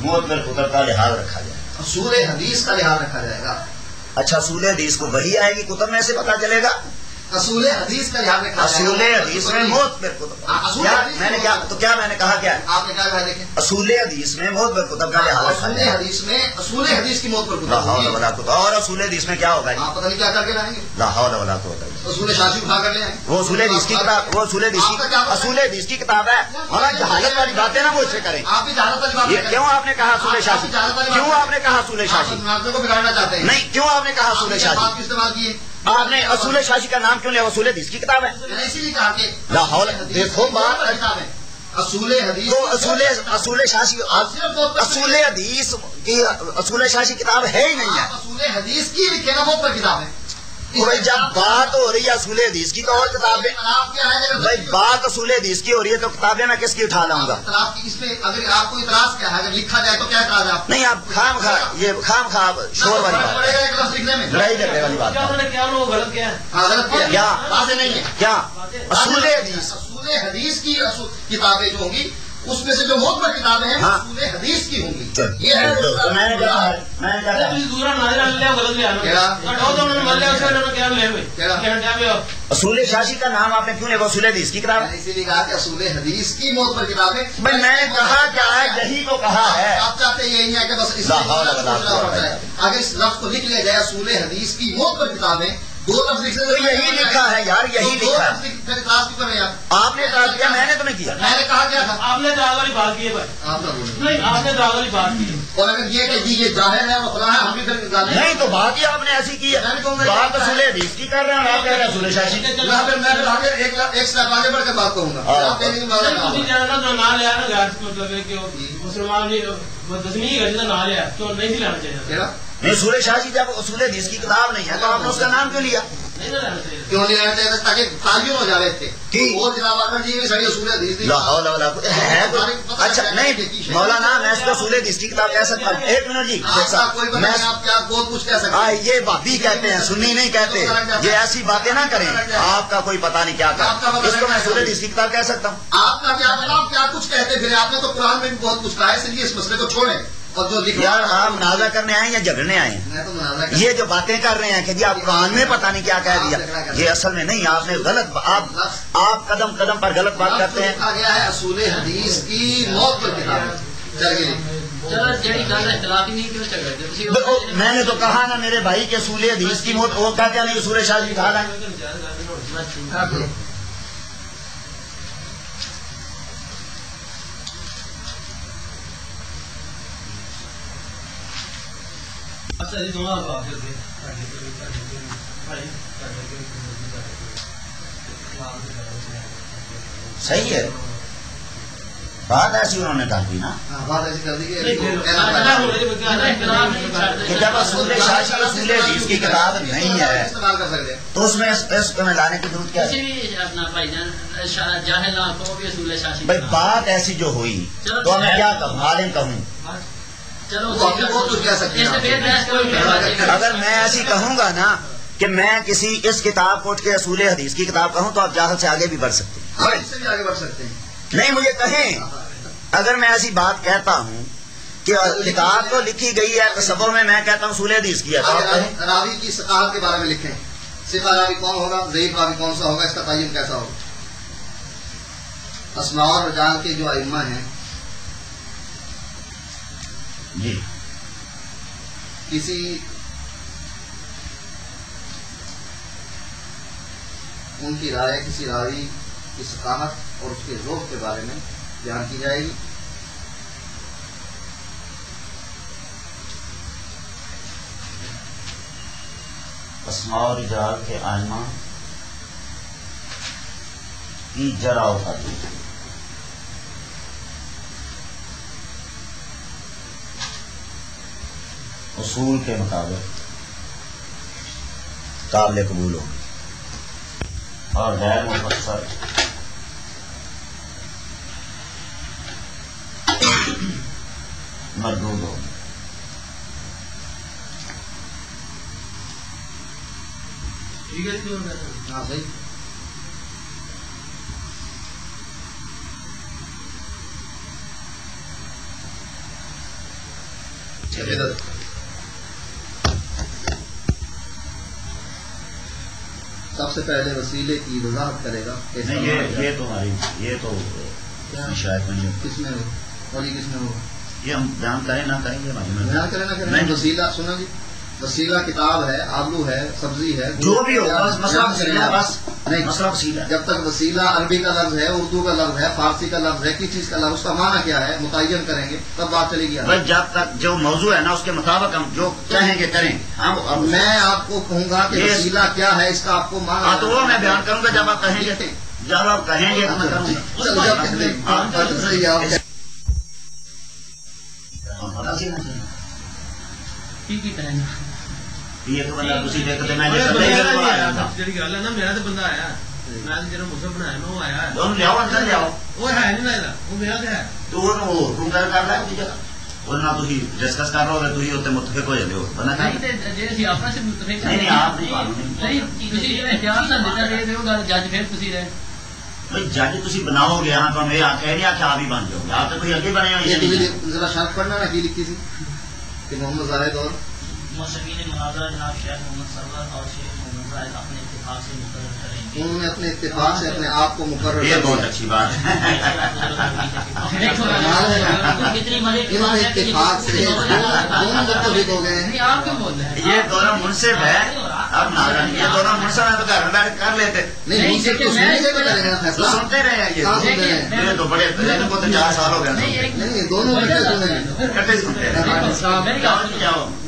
मौत में पुत्र का लिहाज रखा जाए। असूल हदीस का लिहाज रखा जाएगा। अच्छा असूल हदीस को वही आएगी कुतुब में से पता चलेगा? असूल हदीस का ध्यान रखा असूल हदीस में मौत कुतुब क्या हदीस मैंने क्या तो क्या मैंने कहा क्या आपने क्या कहा देखें असूल हदीस में मौत कुतुब का लिहाजा असूल हदीस में असूल हदीस की मौत पर कुतुब। और असूल हदीस में क्या होगा जी? आप पता नहीं क्या करके लाएँगे। ला हौल वला बिल्लाह। असूल शासी उठा कर ले वो असूल हदीस की किताब वो असूल हदीस की? असूल हदीस की किताब है। मगर जहालत वाली बातें ना मुझसे करें। आप भी जहालत वाली बात क्यों आपने कहा असूल शासी क्यों आपने कहा असूल शासी को बिगाड़ना चाहते हैं। नहीं क्यों आपने कहा असूल शासी इस्तेमाल की है? आपने असूल शासी का नाम क्यों लिया? असूल हदीस की किताब है। लाहौल इसीलिए कहा कि ला देखो बात- किताब है। असूल हदीस तो असूल असूल शासी असूल हदीस की असूल शासी किताब है ही नहीं है। असूल हदीस की लिखे ना मौत पर किताब है। तो भाई जब बात हो रही है असूल हदीस की तो और किताबें? भाई बात असूल हदीस की हो रही है तो किताबें मैं किसकी उठा लाऊँगा? अगर आपको इतराज क्या है अगर लिखा जाए तो क्या इतराज आप नहीं आप खाम खा ये खाम खा शोर वाली बात। लड़ाई झगड़े वाली बात। क्या? गलत किया? है किया? नहीं है। क्या? असूल हदीस। असूल हदीस की किताबें जो होंगी उसमें से जो बहुत बड़ी किताबें हैं हाँ। हदीस की होंगी। अच्छा। ये है तो मैंने कहा मैंने कहा। दूसरा नाजरा मिल बदल दिया असूल शासी का नाम आपने क्यों लेगा असूल हदीस की किताब। इसीलिए कहा कि असूल हदीस की मौत पर किताबें। भाई मैंने कहा क्या है? यही को कहा है। आप चाहते यही है कि बस अगर इस लफ्ज को लिख लिया जाए असूल हदीस की मौत पर है दो लफ्ज तो, तो यही लिखा है यार यही तो लिखा है। आपने दाग किया मैंने तो नहीं किया। मैंने कहा क्या था? आपने दाग वाली बात की है तो नहीं आपने दाग वाली बात की और अगर ये कि ये ज़ाहिर है मसला है हम भी फिर नहीं तो बात ही आपने ऐसी की है। बात रसूल हदीस की कर रहे हैं आप कह रहे हैं रसूल शाशी मैं फिर एक एक स्टेप आगे बढ़कर बात कहूँगा हाँ। आप नहीं है मुसलमान जी दसवीं का ना ले मतलब तो नहीं लाना चाहिए। नहीं असूल शासी जब असूल हदीस की किताब नहीं है तो आपने उसका नाम क्यों लिया? क्यों नहीं ताकि ताजुब हो जावे थे की? वो जनाब जी हदीस वला है अच्छा नहीं मौलाना मैं इसको हदीस की किताब कह सकता हूँ। एक मिनट जी कोई मैं आप क्या बहुत कुछ कह सकते हैं ये भाभी कहते हैं सुन्नी नहीं कहते। ये ऐसी बातें ना करें। आपका कोई पता नहीं क्या पता इसको मैं। सूर्य इसकी किताब कह सकता हूँ। आपका क्या पता आप क्या कुछ कहते फिर? आपने तो कुरान में भी बहुत कुछ कहा है इसलिए इस मसले को छोड़ें। अब जो दिख यार आप मुनाजा करने आए या झगड़ने आए तो ये जो बातें कर रहे हैं कि जी आप कान में पता नहीं क्या कह दिया ये असल में नहीं आपने गलत आप आप कदम कदम पर गलत बात करते हैं। देखो हदीस की मौत मैंने तो कहा ना मेरे भाई के सूले हदीस की मौत और क्या क्या नहीं सूर्य शाह जी कहा ਅੱਛਾ ਜੀ ਦੋਵਾਂ ਦਾ ਆਖਿਰ ਦੇ ਭਾਈ सही है बात ऐसी उन्होंने कहा थी ना हाँ, बात ऐसी कर दी कि नहीं, फिर- कहना अच्छा, हो पड़ेगा। रही है, क्या- इख्तलाफ नहीं छाड़ते कि जब असूल शाह जी असूल हदीस की किताब नहीं है इस्तेमाल कर सकते हैं तो उसमें इस, इसको में लाने की जरूरत क्या किसी है भी अपना भाईजान शा- जाहिल आपको भी असूल शासी भाई बात ऐसी जो हुई तो मैं क्या कहूँ आलिम कहूँ चलो वो कह सकते हैं। चाहिए। अगर मैं ऐसी कहूँगा ना कि मैं किसी इस किताब को उठ के असूल हदीस की किताब कहूँ तो आप जाहल से आगे भी बढ़ सकते हैं। हाँ, इससे भी आगे बढ़ सकते हैं। नहीं मुझे कहें अगर मैं ऐसी बात कहता हूँ कि किताब तो लिखी गई है तो सबों में मैं कहता हूँ सूल हदीस की है तो रावी- की सकाहत के बारे में लिखें। सिफा रावी कौन होगा जयीफ रावी कौन सा होगा इसका तयन कैसा होगा? असमा और रजान के जो अइम्मा हैं जी। किसी उनकी राय किसी रावी की सकाहत और उसके रोग के बारे में बयान की जाएगी। असमा और रिजाल के आलमा की जरा उठा उठाती। उसूल के मुताबिक काबिल कबूल होगी। और गैर मुफसर मरदूद होगी। ठीक है हाँ। सही। चलिए, सबसे पहले वसीले की वजाहत करेगा नहीं ये ये तो हमारी ये तो शायद नहीं किसमें हो? और ये किसमें हो? ये हम बयान करें ना करें ये बयान करें ना करें। नहीं। वसीला सुना जी। वसीला किताब है आलू है सब्ज़ी है। जो भी हो बस मसला बस। नहीं मसला वसीला जब तक वसीला अरबी का लफ्ज है उर्दू का लफ्ज है फारसी का लफ्ज है किस चीज़ का लफ्ज उसका माना क्या है मुतयन करेंगे तब बात चलेगी। बस जब तक जो मौजू है ना उसके मुताबिक हम जो चाहेंगे करें। हम अब मैं आपको कहूँगा कि वसीला क्या है इसका आपको माना हाँ तो वो मैं बयान करूँगा जब आप कहेंगे। जब आप कहेंगे तो मैं करूँगा। चलो, जब कहते हैं, आप- आप तो सही है, आप ਕੀ ਕੀ ਕਰਾਂਗੇ ये तो बंदा तुसी देखते मैं मेरा जैसे तो नहीं मेरा करवा नहीं आया आया था ਜਿਹੜੀ ਗੱਲ ਹੈ ਨਾ ਮੇਰਾ ਤੇ ਬੰਦਾ ਆਇਆ ਮੈਂ ਤੇ ਜਿਹੜਾ ਮੁਸਲ ਬਣਾਇਆ ਮੈਂ ਉਹ ਆਇਆ ਹੈ। दोनों ले आओ अंदर ले आओ ਉਹ ਹੈ ਨਹੀਂ ਲੱਗਦਾ ਉਹ ਮੇਰਾ ਤੇ ਹੈ तो वो वो तू कर कर रहा है तुझे और ना तुसी डिस्कस कर रहे हो तुसी उत्ते मुतफिक हो जाते हो बना ਨਹੀਂ ਤੇ ਜੇ ਅਸੀਂ ਆਪਸ ਵਿੱਚ ਮੁਤਫਿਕ ਨਹੀਂ, ਨਹੀਂ, ਆਪ ਨਹੀਂ ਪਾਲਣੀ। ਨਹੀਂ ਤੁਸੀਂ ਜਿਹੜਾ ਇਤਿਹਾਸ ਨਾਲ ਦਿੱਤਾ ਰਹੇ ਹੋ ਗੱਲ ਜੱਜ ਫਿਰ ਤੁਸੀਂ ਰਹੇ भाई जज तुसी बनाओगे यहाँ तो मैं कह नहीं आखिर आप ही बन जाओगे आप तो कोई आगे बने हो ये ये भी नहीं जरा शर्त पढ़ना ना की लिखी थी कि मोहम्मद जाहिद और मौसमी ने जनाब शेख मोहम्मद सरवर और शेख मोहम्मद जाहिद अपने इत्तेफाक से मुकर करेंगे। उन्होंने अपने इत्तेफाक से अपने आप को मुकर ये बहुत अच्छी बात है। [LAUGHS] है। से दोनों मुतफिक हो गए हैं। नहीं आप क्यों बोल रहे हैं? ये दोनों मुनसिब है। अब ये दोनों मुनसिब है तो घर बैठ कर लेते। नहीं तो तो तो सुनते रहे हैं ये। हाँ, तो। सुनते तो बड़े इनको तो चार साल हो गए नहीं दोनों मिलकर सुनेंगे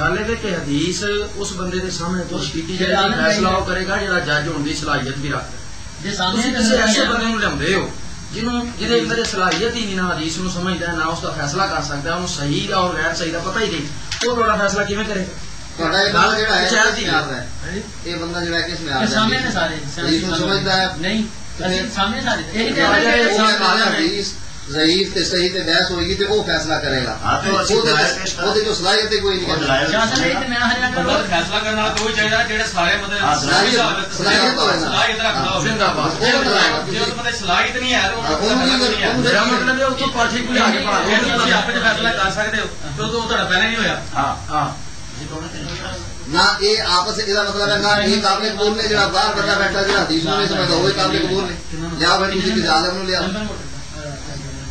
ਗੱਲ ਇਹ ਕਿ ਹਦੀਸ ਉਸ ਬੰਦੇ ਦੇ ਸਾਹਮਣੇ ਪੇਸ਼ ਕੀਤੀ ਜਾਏਗੀ ਫੈਸਲਾ ਉਹ ਕਰੇਗਾ ਜਿਹੜਾ ਜੱਜ ਹੋਣ ਦੀ ਸਲਾਹੀਅਤ ਵੀ ਰੱਖਦਾ ਜੇ ਸਾਹਮਣੇ ਕਿਸੇ ਐਸੇ ਬੰਦੇ ਨੂੰ ਲਿਆਉਂਦੇ ਹੋ ਜਿਹਨੂੰ ਜਿਹਦੇ ਅੰਦਰ ਸਲਾਹੀਅਤ ਹੀ ਨਹੀਂ ਨਾ ਹਦੀਸ ਨੂੰ ਸਮਝਦਾ ਨਾ ਉਸ ਦਾ ਫੈਸਲਾ ਕਰ ਸਕਦਾ ਉਹਨੂੰ ਸਹੀ ਦਾ ਔਰ ਗੈਰ ਸਹੀ ਦਾ ਪਤਾ ਹੀ ਨਹੀਂ। ਉਹ ਤੁਹਾਡਾ ਫੈਸਲਾ ਕਿਵੇਂ ਕਰੇ? ਤੁਹਾਡਾ ਇਹ ਬੰਦਾ ਜਿਹੜਾ ਹੈ ਸ਼ਾਇਦ ਹੀ। ਯਾਦ ਹੈ। ਇਹ ਬੰਦਾ ਜਿਹੜਾ ਕਿਸ ਮਿਆਰ ਦਾ ਸਾਹਮਣੇ ਨੇ ਸਾਰੇ ਸਮਝਦਾ ਨਹੀਂ ਸਾਹਮਣੇ ਸਾਰੇ। ਇਹ ਕਹਿੰਦਾ ਹੈ ਕਿ ਕਹਿੰਦਾ ਹਦੀਸ ਜ਼ਈਫ ਤੇ ਸਹੀ ਤੇ ਬਹਿਸ ਹੋਏਗੀ ਤੇ ਉਹ ਫੈਸਲਾ ਕਰੇਗਾ ਹਾਂ, ਤੇ ਉਹ ਅਸੀਂ ਉਹਦੇ ਦਲਾਇਲ ਪੇਸ਼ ਕਰਾਂਗੇ। ਉਹਦੇ ਜੋ ਸਲਾਹੀਅਤ ਹੈ ਕੋਈ ਨਹੀਂ ਉਹ ਕਹਿੰਦਾ ਦਲਾਇਲ ਸ਼ਾਸਨ ਇਹ ਤੇ ਮੈਂ ਹਰਿਆਣਾ ਬੰਦਾ ਦਾ ਫੈਸਲਾ ਕਰਨ ਵਾਲਾ ਕੋਈ ਚਾਹੀਦਾ ਜਿਹੜੇ ਸਾਰੇ ਬੰਦੇ ਹਾਂ, ਸਲਾਹੀਅਤ- ਸਲਾਹੀਅਤ ਹੋਵੇ ਨਾ। ਸਲਾਹੀਅਤ ਰੱਖਦਾ ਹੋਵੇ ਜ਼ਿੰਦਾਬਾਦ। ਜੇ ਉਹ- ਜੇ ਉਸ ਬੰਦੇ ਸਲਾਹੀਤ ਨਹੀਂ ਹੈ ਤਾਂ ਹਾਂ, ਉਹ ਉਹਨੂੰ ਫੈਸਲਾ ਨਹੀਂ ਹੈ ਉਹਨੂੰ ਮੇਰਾ ਮਤਲਬ ਹੈ ਉੱਥੋਂ ਪਾਠੀ ਕੋਈ ਆ ਕੇ ਪਾ ਜੇ ਤੁਸੀਂ ਆਪੇ ਚ ਫੈਸਲਾ ਕਰ ਸਕਦੇ ਹੋ ਤੇ ਉਹ ਤੁਹਾਡਾ ਪਹਿਲਾਂ ਨਹੀਂ ਹੋਇਆ हाँ ਹਾਂ ਨਾ ਇਹ ਆਪਸ ਵਿੱਚ ਇਹਦਾ ਮਤਲਬ ਹੈ ਨਾ ਇਹ ਕਾਬਲੇ ਕਬੂਲ ਨੇ ਜਿਹੜਾ ਬਾਹਰ ਬੰਦਾ ਬੈਠਾ ਜਿਹੜਾ ਹਦੀਸ ਨੂੰ ਨਹੀਂ ਸਮਝਦਾ ਉਹ ਹੀ ਕਾਬਲੇ ਕਬੂਲ ਨੇ ਲਿਆ ਬਈ ਤੁਸੀਂ ਕਿਸੇ ਆਲਮ ਨੂੰ ਲਿਆ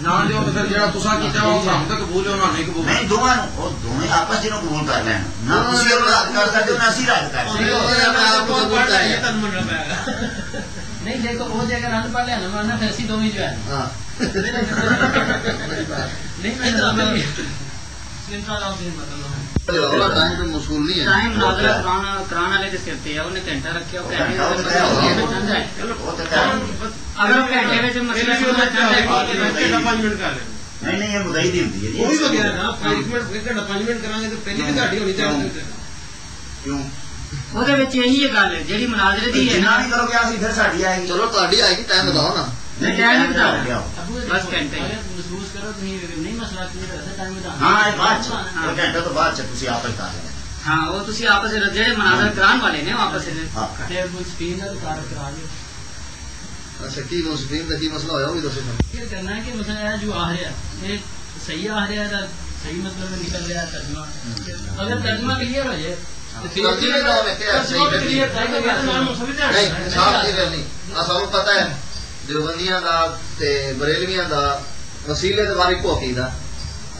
ਨਾ ਦਿਓ ਤਾਂ ਫਿਰ ਜਿਹੜਾ ਤੁਸੀਂ ਕੀਤਾ ਉਹ ਸਾਨੂੰ ਤਾਂ ਕਬੂਲ ਹੈ ਉਹਨਾਂ ਨੂੰ ਨਹੀਂ ਕਬੂਲ नहीं दोनों वो दोनों आपस में कबूल कर लेना ना तुसी और रद्द कर सकते हो ना ਅਸੀਂ रद्द कर नहीं, सकते वो तो अपने आप को कबूल कर लिया। ਤੁਹਾਨੂੰ ਮੰਨਣਾ ਪੈਗਾ ਨਹੀਂ ਦੇਖੋ ਉਹ ਜੇ ਅਗਰ ਅੰਨ ਪੜ ਲਿਆ ਨਾ ਮਾਨਾ ਫਿਰ ਅਸੀਂ ਦੋਵੇਂ ਜੋ ਹੈ ਹਾਂ ਉਹਦੇ ਵਿੱਚ ਇਹੀ ਗੱਲ ਹੈ ਜਿਹੜੀ ਮਨਾਜ਼ਰੇ ਦੀ ਹੈ ਨਾ ਨਹੀਂ ਕਰੋ ਕਿ ਅਸੀਂ ਫਿਰ ਸਾਡੀ ਆਏਗੀ ਚਲੋ ਤੁਹਾਡੀ ਆਏਗੀ ਟਾਈਮ ਬਤਾਓ ਨਾ नहीं टाइम टाइम बताओ। बता क्या ਬਸ ਘੰਟੇ ਮਹਿਸੂਸ ਕਰੋ ਤੁਸੀਂ ਨਹੀਂ ਮਸਲਾ ਕੀ ਹੈ ਟਾਈਮ ਬਤਾ हाँ ये बात है एक घंटा तो बाद से तुसी आप बता देना ਹਾਂ ਉਹ ਤੁਸੀਂ ਆਪਸ ਵਿੱਚ ਜਿਹੜੇ ਮਨਾਜ਼ਰ ਕਰਾਉਣ ਵਾਲੇ ਨੇ ਉਹ ਆਪਸ ਵਿੱਚ हाँ ਤੇ ਉਹ ਸਪੀਨ ਦਾ ਕਾਰ ਕਰਾ ਲਿਓ ਅੱਛਾ ਕੀ ਨੋ ਸਕਰੀਨ ਦਾ ਕੀ ਮਸਲਾ ਹੋਇਆ ਉਹ ਵੀ ਦੱਸੋ ਸਾਨੂੰ ਇਹ ਕਰਨਾ ਹੈ ਕਿ ਮਸਲਾ ਇਹ ਜੋ ਆ ਰਿਹਾ ਇਹ ਸਹੀ ਆ ਰਿਹਾ ਦਾ ਸਹੀ ਮਤਲਬ में निकल रहा है तर्जमा अगर तर्जमा क्लियर हो जाए तो फिर तर्जुमे का हमें क्या है? तर्जुमा भी क्लियर करेगा ਨਹੀਂ ਸਾਫ ਦੀ ਦਿਵਬੰਦੀਆਂ ਦਾ ਤੇ ਬਰੇਲਵੀਆਂ ਦਾ ਵਸੀਲੇ ਦੇ ਬਾਰੇ ਕੋਕੀ ਦਾ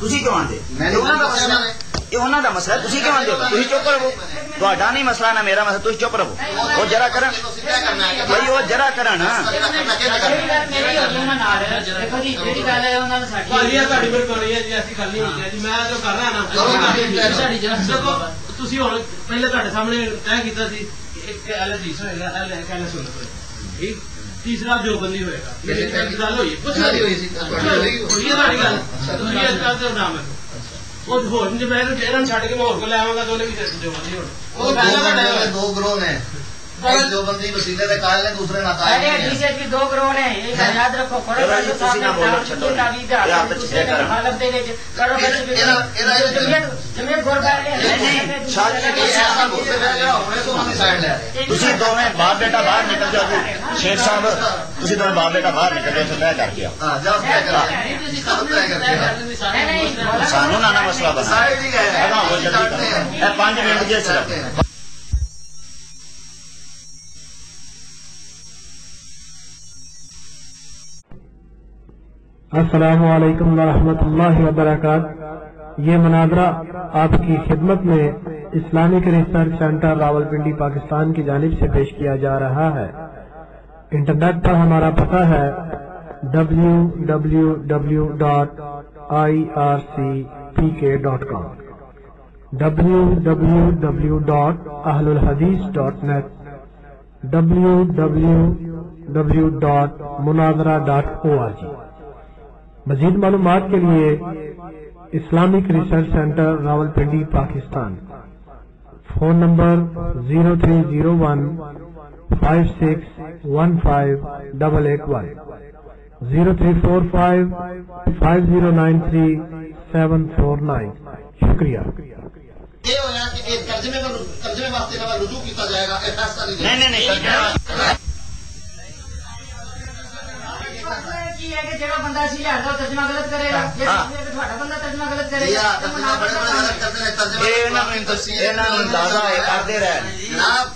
ਤੁਸੀਂ ਕਿਉਂ ਮੈਨੂੰ ਇਹ ਉਹਨਾਂ ਦਾ ਮਸਲਾ ਤੁਸੀਂ ਕਿਉਂ ਆਂਦੇ ਤੁਸੀਂ ਚੁੱਪ ਰਹੋ ਤੁਹਾਡਾ ਨਹੀਂ ਮਸਲਾ ਨਾ ਮੇਰਾ ਮਸਲਾ ਤੁਸੀਂ ਚੁੱਪ ਰਹੋ। ਉਹ ਜਰਾ ਕਰਨ। ਭਾਈ ਉਹ ਜਰਾ ਕਰਨ। ਦੇਖੋ ਜੀ ਜਿਹੜੀ ਗੱਲ ਹੈ ਉਹਨਾਂ ਨਾਲ ਸਾਡੀ ਭਾਜੀ ਇਹ ਤੁਹਾਡੀ ਮਿਹਰਬਾਨੀ ਹੈ ਜੀ ਅਸੀਂ ਗੱਲ ਨਹੀਂ ਹੁੰਦੀ ਜੀ। ਮੈਂ ਜੋ ਕਰ ਰਿਹਾ ਨਾ ਸਾਡੀ ਜਰਾ ਦੇਖੋ ਤੁਸੀਂ ਹੁਣ ਪਹਿਲੇ ਤੁਹਾਡੇ ਸਾਹਮਣੇ ਤੈਅ ਕੀਤਾ ਸੀ ਇੱਕ ਐਲ ਹਦੀਸ ਹੋਏਗਾ ਐਲ ਐਲ ਸੁਣਤ ਹੋਏਗਾ ਠੀਕ? ਤੀਸਰਾ ਜੋ ਬੰਦੀ ਹੋਏਗਾ। ਮੇਰੀ ਇੱਕ ਗੱਲ ਹੋਈ। ਸਾਡੀ ਹੋਈ ਸੀ, ਤੁਹਾਡੀ ਹੋਈ। ਹੋਈ। ਹੈ ਤੁਹਾਡੀ ਗੱਲ। ਤੁਸੀਂ ਇਸ ਗੱਲ ਤੇ ਨਾਮ ਹੈ ਉਹ ਹੋਰ ਨਹੀਂ ਮੈਂ ਇਹਨਾਂ ਨੂੰ ਛੱਡ ਕੇ ਮੈਂ ਹੋਰ ਕੋ ਲੈ ਆਵਾਂਗਾ ਤਾਂ ਉਹਨੇ ਵੀ ਜੋ ਬੰਦੀ ਹੋਣ ਉਹ ਉਹ ਦੋ ਪਹਿਲਾਂ ਬੰਦੇ ਤੁਹਾਡਾ ਨੇ, ਦੋ ਗਰੋਹ ਨੇ ਇੱਕ ਜੋ ਬੰਦੀ ਵਸੀਲੇ ਦੇ ਕਾਇਲ ਨੇ ਦੂਸਰੇ ਨਾ ਕਾਇਲ अरे नहीं है। डीजे की दो करोड़ है ये हैं? याद रखो करो चलो, भाई ये साहब तुसी ना ने बोलो, नाम छड्डो। की ताबीज है ये आप तो दूसरे छड्डे का करो। हालत दे दे करो ये- ये ना- ये ना- जमीयत जमीयत गोर का ये ऐसा घुसे रह गया होने तो हम साइड ले रहे ਤੁਸੀਂ ਦੋਵੇਂ ਬਾਪ ਬੇਟਾ ਬਾਹਰ ਨਿਕਲ ਜਾਓ ਜੀ ਸ਼ੇਰ ਸਾਹਿਬ ਤੁਸੀਂ ਦੋਵੇਂ ਬਾਪ ਬੇਟਾ ਬਾਹਰ ਨਿਕਲ ਜਾਓ ਤੇ ਤੈਅ ਕਰਕੇ ਆਓ हाँ जाओ तय कर सब तय करके आओ। ਸਾਨੂੰ ਨਾ ਨਾ ਮਸਲਾ ਬਣਾ साइड ही गए ਅਗਾ ਹੋ ਜਲਦੀ ਕਰੋ ਇਹ 5 ਮਿੰਟ ਜੇ ਸਿਰਫ अस्सलाम वालेकुम वरहमतुल्लाहि वबरकात ये मनाजरा आपकी खिदमत में Islamic research centre Rawalpindi, Pakistan की जानिब से पेश किया जा रहा है। इंटरनेट पर हमारा पता है www.ircpk.com www.ahlulhadis.net www.munazara.org मजीद मालूम के लिए Islamic research centre Rawalpindi Pakistan. Phone number zero three zero one five six one five double eight one. Zero three four five five zero nine three seven four nine. शुक्रिया। ये होया कि तर्जमे तर्जमे वास्ते रुजू किया जाएगा ये फैसला नहीं ਨਹੀਂ ਨਹੀਂ ਨਹੀਂ ਕਰਨਾ की है कि जेड़ा बंदा सी लिया तो तर्जमा गलत करेगा जे हाँ। ਤੁਹਾਡਾ ਬੰਦਾ ਤਰਜਮਾ ਗਲਤ दिया ਕਰੇਗਾ तर्जमा बड़े बड़े गलत करते हैं तर्जमा ਇਹ ਇਹਨਾਂ ਨੂੰ ਇੰਤਸ- ਇਹਨਾਂ ਨੂੰ ਅੰਦਾਜ਼ਾ ਹੈ ਕਰਦੇ ਰਹੇ जनाब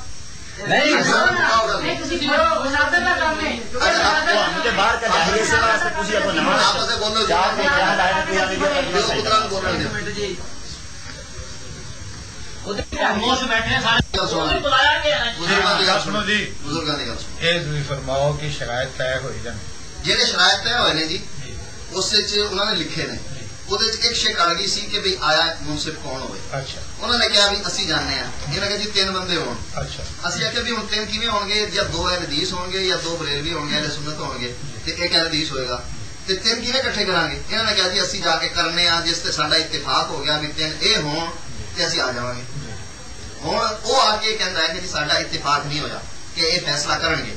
ਨਹੀਂ ਨਹੀਂ ਤੁਸੀਂ ਪੜੋ ਮੁਨਾਜ਼ਰ ਦਾ ਕੰਮ ਹੈ ਤੁਹਾਨੂੰ ਤੇ ਬਾਹਰ ਕਢਾਈ ਇਸੇ ਵਾਸਤੇ ਤੁਸੀਂ ਆਪਣਾ ਨਵਾਂ आपस में बोलो ਚਾਰ ਦੇ ਯਾਦ ਆਇਆ ਕਿ ਆਨੇ ਜੋ जो पुत्रा को बोलने दे ਮੋਸ ਬੈਠੇ ਸਾਰੇ गल सुनो ਬੁਲਾਇਆ ਗਿਆ बुजुर्गों की गल ਸੁਣੋ सुनो ਜੀ बुजुर्गों की गल सुनो ਇਹ ਤੁਸੀਂ ਜਿਹੜੇ ਸ਼ਰਾਇਤ ਤੈਅ ਹੋਏ ਨੇ ਜੀ ਉਸ ਵਿੱਚ ਉਹਨਾਂ ਨੇ ਲਿਖੇ ਨੇ। ਉਹਦੇ ਵਿੱਚ ਇੱਕ ਸ਼ਿਕ ਅੜ ਗਈ ਸੀ ਕਿ ਵੀ ਆਇਆ ਮੁਨਸਿਫ ਕੌਣ ਹੋਵੇ। ਅੱਛਾ। ਉਹਨਾਂ ਨੇ ਕਿਹਾ ਵੀ ਅਸੀਂ ਜਾਣਦੇ ਆ ਇਹਨਾਂ ਨੇ ਜੀ ਤਿੰਨ ਬੰਦੇ ਹੋਣ। ਅੱਛਾ। ਅਸੀਂ ਆਖਿਆ ਵੀ ਹੁਣ ਤਿੰਨ ਕਿਵੇਂ ਹੋਣਗੇ? ਜਾਂ ਦੋ ਹਦੀਸ ਹੋਣਗੇ ਜਾਂ ਦੋ ਬਰੇਲਵੀ ਹੋਣਗੇ ਅਹਿਲ ਸੁਨਨਤ ਹੋਣਗੇ। ਤੇ ਇੱਕ ਹਦੀਸ ਹੋਏਗਾ। ਤੇ ਤਿੰਨ ਕਿਵੇਂ ਇਕੱਠੇ ਕਰਾਂਗੇ? ਇਹਨਾਂ ਨੇ ਕਿਹਾ ਜੀ ਅਸੀਂ ਜਾ ਕੇ ਕਰਨੇ ਆ ਜਿਸ ਤੇ ਸਾਡਾ ਇਤਿਫਾਕ ਹੋ ਗਿਆ ਵੀ ਤਿੰਨ ਇਹ ਹੋਣ ਤੇ ਅਸੀਂ ਆ ਜਾਵਾਂਗੇ। ਹੁਣ ਉਹ ਆ ਕੇ ਕਹਿੰਦਾ ਹੈ ਕਿ ਜੀ ਸਾਡਾ ਇਤਿਫਾਕ ਨਹੀਂ ਹੋਇਆ ਕਿ ਇਹ ਫੈਸਲਾ ਕਰਨਗੇ।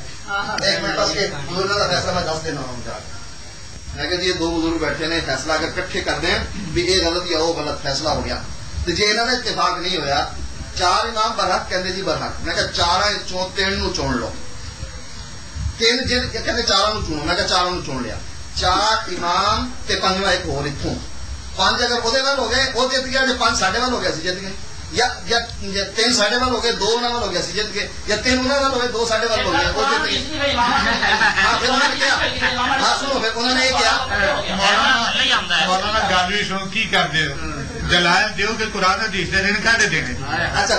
ਤੇ ਸ਼ੁਰੂ ਕਰੋ ਤਾਂ ਕਿ ਕਿਸੇ ਪਾਸੇ ਨਾ ਜਾਏ। ਸਹੀ ਮੈਂ ਦੱਸ ਕਿਹਾ ਜੀ, ਇਹ ਦੋ ਬਜ਼ੁਰਗ ਬੈਠੇ ਨੇ, ਫੈਸਲਾ ਅਗਰ ਇਕੱਠੇ ਕਰਦੇ ਆ ਵੀ ਇਹ ਗਲਤ ਜਾਂ ਉਹ ਗਲਤ ਫੈਸਲਾ ਹੋ ਗਿਆ। ਤੇ ਜੇ ਇਹਨਾਂ ਦਾ ਇਤਫਾਕ ਨਹੀਂ ਹੋਇਆ, ਚਾਰ ਇਮਾਮ ਬਰਹਕ ਕਹਿੰਦੇ ਜੀ ਬਰਹਕ। ਮੈਂ ਕਿਹਾ ਚਾਰਾਂ ਚੋਂ ਤਿੰਨ ਨੂੰ ਚੁਣ ਲਓ। ਤਿੰਨ ਜਿਹਨ ਕਹਿੰਦੇ ਚਾਰਾਂ ਨੂੰ ਚੁਣੋ, ਮੈਂ ਕਿਹਾ ਚਾਰਾਂ ਨੂੰ ਚੁਣ ਲਿਆ। ਚਾਰ ਇਮਾਮ ਤੇ ਪੰਜਵਾਂ ਇੱਕ ਹੋਰ ਇੱਥੋਂ। ਪੰਜ ਅਗਰ ਉਹਦੇ ਨਾਲ ਹੋ ਗਏ, ਉਹ ਜਿੱਤ ਗਿਆ, ਜੇ ਪੰਜ ਸਾਡੇ ਵੱਲ ਹੋ ਗਿਆ ਸੀ ਜਿੱਤ ਗਏ। तीन साढ़े वाल हो गए दो वाल हो गया सीज़न के। या तीन उन्ना वाल हो गए दो साढ़े वाल हो गया हाँ। फिर उन्होंने क्या? हाँ सुनो फिर उन्होंने ये क्या? अच्छा,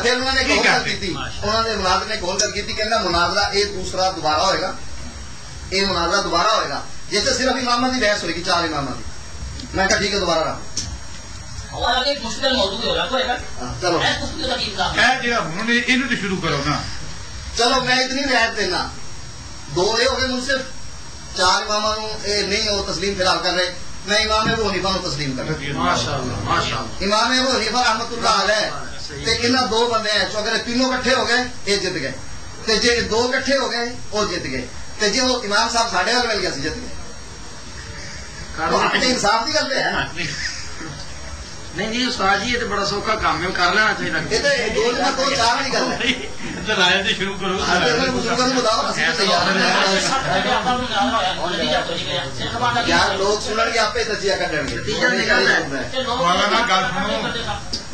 दूसरा दोबारा होगा ये मुनाजरा दोबारा होएगा। जैसे तो सिर्फ़ इमामा की बहस होगी चार इमामा की। मैं ठीक है दोबारा रहा चलो मैं शुरू करो ना चलो मैं इतनी रियायत देना दो ये हो गए मुझसे चार इमामा नहीं हो तस्लीम फ़िलहाल कर रहे मैं इमाम वो हनीफा तस्लीम कर इमाम वो हनीफा रहमत है इन्हें दो बंदे हैं अगर तीनों कट्ठे हो गए ये जित गए ते जे दो कट्ठे हो गए वो जित गए ते जे वो इमाम साहब साढ़े वाल मिल गया जित गए इंसाफ की गलते है ਨਹੀਂ ਨਹੀਂ ਉਸਤਾਦ ਜੀ ਇਹ ਤੇ ਬੜਾ ਸੌਖਾ ਕੰਮ ਹੈ ਕਰ ਲੈਣਾ ਚਾਹੀਦਾ ਇਹ ਤੇ ਦੋ ਦਿਨਾਂ ਤੋਂ ਚਾਹ ਵੀ ਨਹੀਂ ਕਰਦਾ ਦਲਾਇਲ ਤੇ ਸ਼ੁਰੂ ਕਰੋ ਅੱਜ ਦੇ ਬਜ਼ੁਰਗਾਂ ਨੂੰ ਬਤਾਓ ਅਸੀਂ ਤਾਂ ਤਿਆਰ ਹਾਂ ਯਾਰ ਲੋਕ ਸੁਣਨਗੇ ਆਪੇ ਤਜੀਆ ਕੱਢਣਗੇ ਨਤੀਜਾ ਨਿਕਲ ਹੈ। ਵਾਲਾ ਨਾ ਗੱਲ ਸੁਣੋ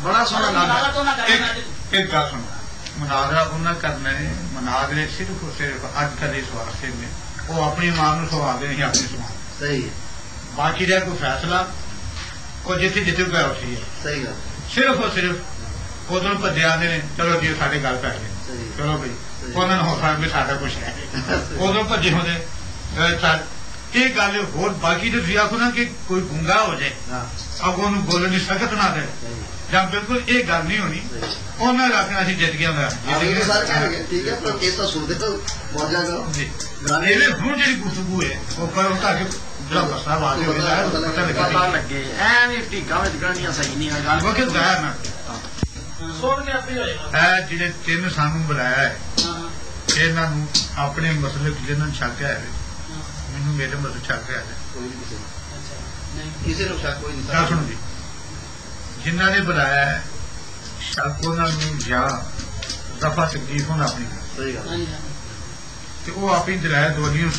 ਬੜਾ ਸੋਹਣਾ ਨਾਮ ਹੈ ਇੱਕ ਇੱਕ ਗੱਲ ਸੁਣੋ ਮਨਾਜ਼ਰਾ ਉਹਨਾਂ ਕਰਨਾ ਹੈ ਮਨਾਜ਼ਰੇ ਸਿਰਫ ਔਰ ਸਿਰਫ ਅੱਜ ਕੱਲ੍ਹ ਇਸ ਵਾਸਤੇ ਨੇ ਉਹ ਆਪਣੀ ਮਾਂ ਨੂੰ ਸਵਾਲ ਨਹੀਂ ਆਪਣੀ ਸਵਾਲ ਸਹੀ ਹੈ ਬਾਕੀ ਉਹ ਜਿੱਥੇ ਜਿੱਥੇ ਕਰ ਉੱਠੀ ਹੈ ਸਹੀ ਗੱਲ। ਸਿਰਫ ਔਰ ਸਿਰਫ ਉਦੋਂ ਭੱਜੇ ਆਉਂਦੇ ਨੇ ਚਲੋ ਜੀ ਸਾਡੇ ਗੱਲ ਪੈ ਗਏ। ਚਲੋ ਬਈ ਉਹਨਾਂ ਨੂੰ ਹੌਸਲਾ ਵੀ ਸਾਡਾ ਕੁਛ ਹੈ। ਉਦੋਂ ਭੱਜੇ ਹੁੰਦੇ ਇਹ ਗੱਲ ਹੋਰ ਬਾਕੀ ਤੇ ਤੁਸੀਂ ਆਖੋ ਨਾ ਕਿ ਕੋਈ ਗੁੰਗਾ ਹੋ ਜਾਏ ਹਾਂ। ਅੱਗੋਂ ਨੂੰ ਬੋਲਣ ਦੀ ਸਖਤ ਨਾ ਦੇ। ਜਾਂ ਬਿਲਕੁਲ ਇਹ ਗੱਲ ਨਹੀਂ ਹੋਣੀ ਉਹਨਾਂ ਨੇ ਆਖਣਾ ਅਸੀਂ ਜਿੱਤ ਗਿਆ ਹੁੰਦਾ। ਇਹ ਠੀਕ ਹੈ ਪਰ ਕੇਸ ਤਾਂ ਸੁਣਦੇ ਤਾਂ ਮੌਜਾਂ ਕਰੋ ਜੀ। ਇਹਦੇ ਹੁਣ ਜਿਹੜੀ ਗੁਫ਼ਤਗੂ ਹੈ ਉਹ ਕਰੋ ਤਾਂ ਕਿ ਜਿਹੜਾ ਮਸਲਾ ਬਾਤ ਹੋ ਗਿਆ ਪਤਾ ਪਤਾ ਲੱਗਾ ਲੱਗੇ ਐਵੇਂ ਢੀਕਾਂ ਵਿੱਚ ਗਾਣੀਆਂ ਸਹੀ ਨਹੀਂ ਹੈ ਗੱਲ ਵਕਤ ਜ਼ਾਇਆ ਨਾ ਸੁਣ ਕੇ ਆਪੇ ਹੋਏਗਾ ਇਹ ਜਿਹੜੇ ਤਿੰਨ ਸਾਨੂੰ ਬੁਲਾਇਆ ਹੈ। ਇਹਨਾਂ ਨੂੰ ਆਪਣੇ ਮਸਲੇ ਜਿਹਨਾਂ ਨੂੰ ਛੱਕਿਆ ਹੈ। ਮੈਨੂੰ ਮੇਰੇ ਮਸਲੇ ਛੱਕਿਆ ਹੈ। ਕੋਈ ਨਹੀਂ ਕਿਸੇ ਨੂੰ। ਸ਼ੱਕ ਕੋਈ ਨਹੀਂ ਸੁਣੋ ਜੀ। ਜਿਨ੍ਹਾਂ ਨੇ ਬੁਲਾਇਆ ਹੈ ਸ਼ੱਕ ਉਹਨਾਂ ਨੂੰ ਜਾਂ ਦਫਾ ਤਕਲੀਫ ਹੋਣਾ ਆਪਣੀ ਸਹੀ ਗੱਲ ਤੇ ਉਹ ਆਪਣੀ ਦਲਾਇਲ ਦੋਲੀਆਂ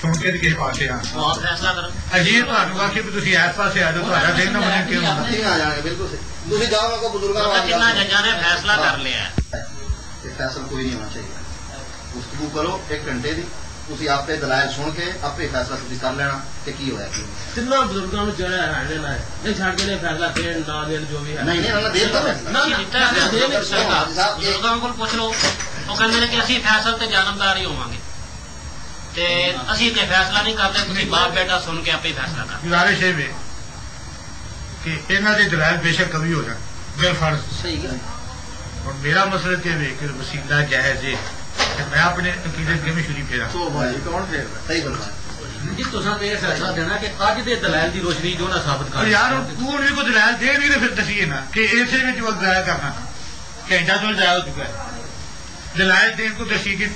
ਸੁਣ ਕੇ ਤੇ ਕਿਸੇ ਪਾਸੇ ਆ? ਆਪ ਫੈਸਲਾ ਕਰੋ। ਅਜੇ ਤੁਹਾਨੂੰ ਆਖੇ ਵੀ ਤੁਸੀਂ ਇਸ ਪਾਸੇ ਆ ਜਾਓ ਤੁਹਾਡਾ ਦਿਨ ਨਾ ਬਣੇ ਕਿਉਂ ਹੁੰਦਾ ਨਹੀਂ ਆ ਜਾਣਗੇ ਬਿਲਕੁਲ ਸਹੀ। ਤੁਸੀਂ ਜਾਓ ਕੋ ਬਜ਼ੁਰਗਾਂ ਨੂੰ ਕਿੰਨਾ ਜੱਜਾਂ ਨੇ ਫੈਸਲਾ ਕਰ ਲਿਆ। ਇਹ ਫੈਸਲਾ ਕੋਈ ਨਹੀਂ ਹੋਣਾ ਚਾਹੀਦਾ। ਗੁਫ਼ਤਗੂ ਕਰੋ ਇੱਕ ਘੰਟੇ ਦੀ। ਤੁਸੀਂ ਆਪੇ ਦਲਾਇਲ ਸੁਣ ਕੇ ਆਪੇ ਫੈਸਲਾ ਤੁਸੀਂ ਕਰ ਲੈਣਾ ਕਿ ਕੀ ਹੋਇਆ ਕੀ ਨਹੀਂ। ਤਿੰਨਾਂ ਬਜ਼ੁਰਗਾਂ ਨੂੰ ਜਿਹੜਾ ਰਹਿਣੇ ਨਾ ਇਹ ਛੱਡ ਕੇ ਨੇ ਫੈਸਲਾ ਦੇਣ ਨਾ ਦੇਣ ਜੋ ਵੀ ਹੈ। ਨਹੀਂ ਨਹੀਂ ਉਹਨਾਂ ਦੇ ਦਿੱਤਾ ਫੈਸਲਾ ਨਾ ਦਿੱਤਾ ਹੈ ਦੇ ਨਹੀਂ ਸਕਦਾ ਸਾਹਿਬ, ਇਹ- ਲੋਕਾਂ ਕੋਲ ਪੁੱਛ ਲਓ। ਉਹ ਕਹਿੰਦੇ ਨੇ ਕਿ ਅਸੀਂ ਫੈਸਲ ਤੇ ਜਾਣਮਦਾਰ ਹੀ ਹੋਵਾਂਗੇ। ਤੇ ਅਸੀਂ ਤੇ ਫੈਸਲਾ ਨਹੀਂ ਕਰਦੇ ਤੁਸੀਂ ਬਾਪ ਬੇਟਾ ਸੁਣ ਕੇ ਆਪੇ ਹੀ ਫੈਸਲਾ ਕਰ ਗੁਜ਼ਾਰਿਸ਼ ਇਹ ਵੇ ਕਿ ਇਹਨਾਂ ਦੇ ਦਲਾਇਲ ਬੇਸ਼ੱਕ ਕਵੀ ਹੋ ਜਾਣ ਬਿਲ ਫਰਜ਼ ਸਹੀ ਗੱਲ। ਹੁਣ ਮੇਰਾ ਮਸਲਾ ਤੇ ਵੇ ਕਿ ਵਸੀਲਾ ਜਾਇਜ਼ ਹੈ ਤੇ ਮੈਂ ਆਪਣੇ ਅਕੀਦੇ ਕਿਵੇਂ ਸ਼ੁਰੀ ਫੇਰਾਂ। ਤੋ ਭਾਈ ਕੌਣ ਫੇਰਦਾ ਸਹੀ ਬਲਵਾ ਜੀ ਤੁਸੀਂ ਤੇ ਇਹ ਫੈਸਲਾ ਦੇਣਾ ਕਿ ਅੱਜ ਦੇ ਦਲਾਲ ਦੀ ਰੋਸ਼ਨੀ ਜੋ ਨਾ ਸਾਬਤ ਕਰ ਯਾਰ ਹੁਣ ਤੂੰ ਵੀ ਕੋਈ ਦਲਾਇਲ ਦੇ ਨਹੀਂ ਤੇ ਫਿਰ ਦਸੀਏ ਨਾ ਕਿ ਇਸੇ ਵਿੱਚ ਵਕਤ ਜ਼ਾਇਆ ਕਰਨਾ। ਘੰਟਾ ਤੋਂ ਜ਼ਾਇਆ ਹੋ ਚੁੱਕਾ ਹੈ। ਦਲਾਇਲ ਦੇਣ ਕੋ ਦਸੀ ਕਿ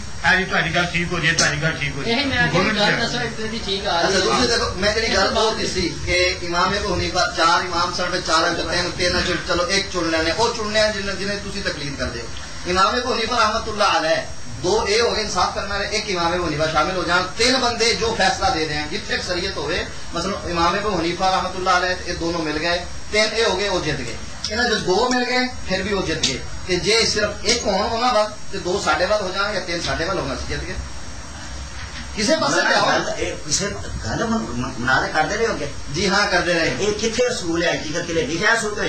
एक इमामे हनीफा शामिल हो जाए तीन बंद जो फैसला दे रहे हैं जितने अक्सरियत हो मतलब इमामे को हनीफा रहमत उल्ला आल दोनों मिल गए तीन ए हो गए जित गए इन्होंने दो मिल गए फिर भी वो जित गए कि जे सिर्फ़ एक होना होना बस दो साढ़े वाल हो जाए या तीन साढ़े वाल होना चाहिए किसे पास किसे कर दे रहे हो जी हाँ कर दे रहे हैं। कितने असूल है? कि लिखा है असूल तो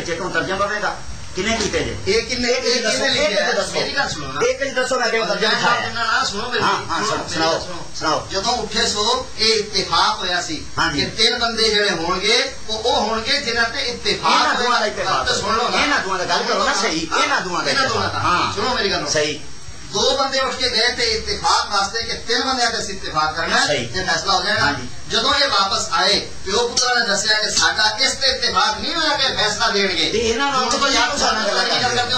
पवेगा? ਕਿਨੇ ਕੀਤੇ ਜੇ? ਇਹ ਕਿੰਨੇ? ਦੱਸੋ ਕਿਹਨੇ ਲਿਖਿਆ ਮੇਰੀ ਗੱਲ ਸੁਣੋ ਨਾ। ਇੱਕ ਜੀ ਦੱਸੋ ਮੈਂ ਕਿਹੜਾ ਤਰਜਮਾ ਲਿਖਾਇਆ ਨਾ ਸੁਣੋ ਮੇਰੀ। ਹਾਂ, ਹਾਂ, ਸੁਣੋ, ਸੁਣਾਓ। ਸੁਣਾਓ। ਜਦੋਂ ਉੱਠੇ ਸੋ ਇਹ ਇਤਿਫਾਕ ਹੋਇਆ ਸੀ ਹਾਂਜੀ। ਕਿ ਤਿੰਨ ਬੰਦੇ ਜਿਹੜੇ ਹੋਣਗੇ ਉਹ ਉਹ ਹੋਣਗੇ ਜਿਨ੍ਹਾਂ ਤੇ ਇਤਿਫਾਕ ਦੋਵਾਂ ਦਾ ਇਤਿਫਾਕ ਸੁਣ ਲਓ ਨਾ। ਇਹਨਾਂ ਦੋਵਾਂ ਦਾ। ਗੱਲ ਕਰੋ ਨਾ ਸਹੀ। ਇਹਨਾਂ ਦੋਵਾਂ ਦਾ ਇਹਨਾਂ ਦੋਵਾਂ ਦਾ। ਹਾਂ। ਸੁਣੋ ਮੇਰੀ ਗੱਲ। ਸਹੀ। दो बंदे उठ के गए थे इतफाक वास्ते के तीन बंद इतफाक करना फैसला हो जाएगा। जो। ये वापस आए प्यो पुत्र ने दसिया के साडा इस इतफाक नहीं होया कि फैसला अच्छा है गलत दे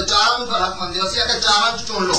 अच्छा, पर हक अगर चुन लो।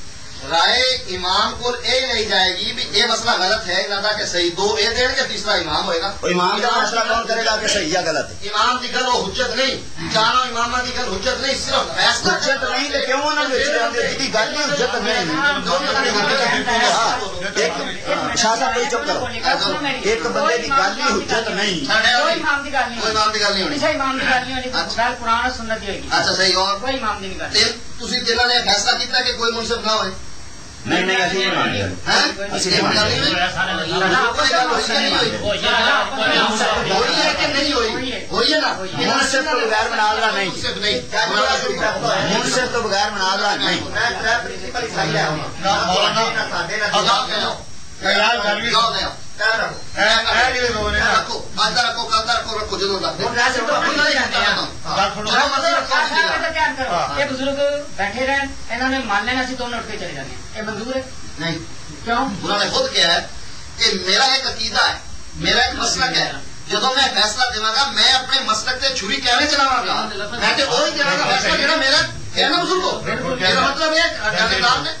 राय इमाम को ए नहीं जाएगी भी ए मसला गलत है इरादा के सही दो ए देने के तीसरा इमाम होएगा। इमाम का मसला कौन करेगा के सही या गलत? है इमाम की गल हुज्जत नहीं चारों इमाम की गल हुज्जत नहीं सिर्फ़ फैसला हुज्जत नहीं है क्यों ना की गल ही हुज्जत नहीं दोनों की हुज्जत नहीं। है हाँ, एक शाह कोई चुप करो। एक बंदे की गल ही हुज्जत नहीं। कोई इमाम की गल नहीं कोई इमाम की गल नहीं होनी। अच्छा, इमाम की गल नहीं होनी तो अच्छा। गल कुरान और सुन्नत की होगी। अच्छा सही। और? कोई इमाम की नहीं गल ਤੁਸੀਂ ਜਿਨ੍ਹਾਂ ਨੇ ਫੈਸਲਾ ਕੀਤਾ ਕਿ ਕੋਈ ਮੁਨਸਬ ਨਾ ਹੋਏ नहीं नहीं ऐसे नहीं मान लिया ऐसे नहीं मानते ना आपको मान लिया नहीं हुई हुई है ना मुनसिफ तो बगैर मनाजरा नहीं मुनसिफ तो बगैर मनाजरा नहीं मैं प्रिंसिपल इसलिए हूँ ना बोलना ना साधे ना नहीं क्यों उन्होंने खुद क्या मेरा एक अकीदा है मेरा एक मसलक है जो मैं फैसला देवगा मैं अपने मसलक से छुरी कहने चलावागा मैं तो वही कहना फैसला मेरा मेरा कहना बुजुर्गो मेरा मतलब है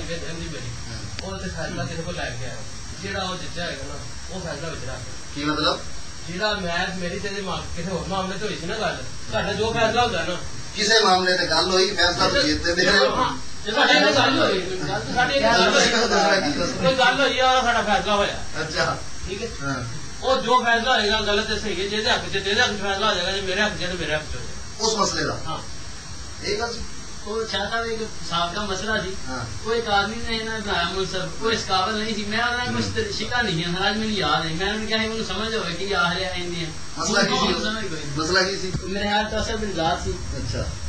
ਦਾ ਫਿਰ ਇਹਦੀ ਮੇਰੀ। ਉਹ ਤੇ ਫੈਸਲਾ ਕਿਸੇ ਕੋਲ ਲੈ ਕੇ ਆਇਆ। ਜਿਹੜਾ ਉਹ ਜਿੱਤਿਆ ਹੈਗਾ ਨਾ ਉਹ ਫੈਸਲਾ ਵਿੱਚ ਰੱਖ। ਕੀ ਮਤਲਬ? ਜਿਹੜਾ ਮੈਂ ਮੇਰੀ ਤੇ ਇਹਦੇ ਮਾਂ ਕਿਸੇ ਹੋਰ ਮਾਮਲੇ ਤੇ ਹੋਈ ਸੀ ਨਾ ਗੱਲ ਤੁਹਾਡਾ ਜੋ ਫੈਸਲਾ ਹੁੰਦਾ ਨਾ। ਕਿਸੇ ਮਾਮਲੇ ਤੇ ਗੱਲ ਹੋਈ ਫੈਸਲਾ ਤੁਸੀਂ ਜਿੱਤੇ ਦੇ ਸਾਡੇ ਨਾਲ ਗੱਲ ਹੋਈ ਸਾਡੀ ਇੱਕ ਗੱਲ ਹੋਈ। ਕੋਈ ਗੱਲ ਹੋਈ ਆ ਸਾਡਾ ਫੈਸਲਾ ਹੋਇਆ। ਅੱਛਾ। ਠੀਕ ਹੈ? ਹਾਂ। ਉਹ ਜੋ ਫੈਸਲਾ ਹੋਏਗਾ ਗਲਤ ਤੇ ਸਹੀ ਹੈ। ਜਿਹਦੇ ਹੱਕ 'ਚ ਤੇਰੇ ਹੱਕ ਫੈਸਲਾ ਹੋ ਜਾਏਗਾ ਜੇ ਮੇਰੇ ਹੱਕ 'ਚ ਤੇ ਮੇਰੇ ਹੱਕ 'ਚ ਉਸ ਮਸਲੇ ਦਾ? ਹਾਂ। ਇਹ ਗੱਲ ਉਹ ਸ਼ਾਹ ਸਾਹਿਬ ਇੱਕ ਸਾਬਕਾ ਮਸਲਾ ਸੀ ਹਾਂ ਕੋਈ ਇੱਕ ਆਦਮੀ ਨੇ ਇਹਨਾਂ ਬਣਾਇਆ ਮੁਨਸਬ ਕੋਈ ਇਸ ਕਾਬਲ ਨਹੀਂ ਸੀ ਮੈਂ ਉਹਨਾਂ ਨੂੰ ਕੁਝ ਸ਼ਿਕਾ ਨਹੀਂ ਹੈ ਅੱਜ ਮੈਨੂੰ ਯਾਦ ਹੈ ਮੈਂ ਉਹਨੂੰ ਕਿਹਾ ਸੀ ਮੈਨੂੰ ਸਮਝ ਹੋਵੇ ਕਿ ਆ ਰਿਹਾ ਇੰਨੇ ਮਸਲਾ ਕੀ ਸੀ ਸਮਝ ਕੋਈ ਮਸਲਾ ਕੀ ਸੀ ਮੇਰੇ ਹਾਲ ਤਾਂ ਅਸਲ ਵਿੱਚ ਜ਼ਾਤ ਸੀ ਅੱਛਾ ਇਲਮ ਗੈਬ ਸੀ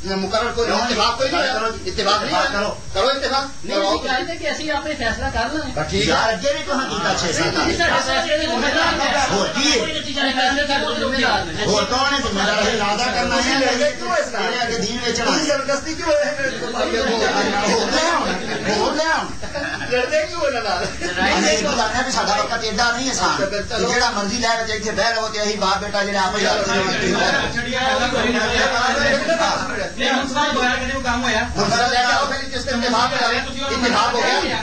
मुकर को इतफाक कोई करो इतफाक नहीं करो। करो इतफाक नहीं चाहते कि ऐसे आपने फैसला कर लें ठीक यार अगे भी कहाँ कीता 6 साल होती है। और कौन है। जिम्मेदार है लादा करना है। क्यों इस तरह के दीन में चढ़ा। ज़बरदस्ती क्यों है? को मर्ज़ी ले बह लो बाप बेटा जेड़ा आप इंतज़ाम हो गया।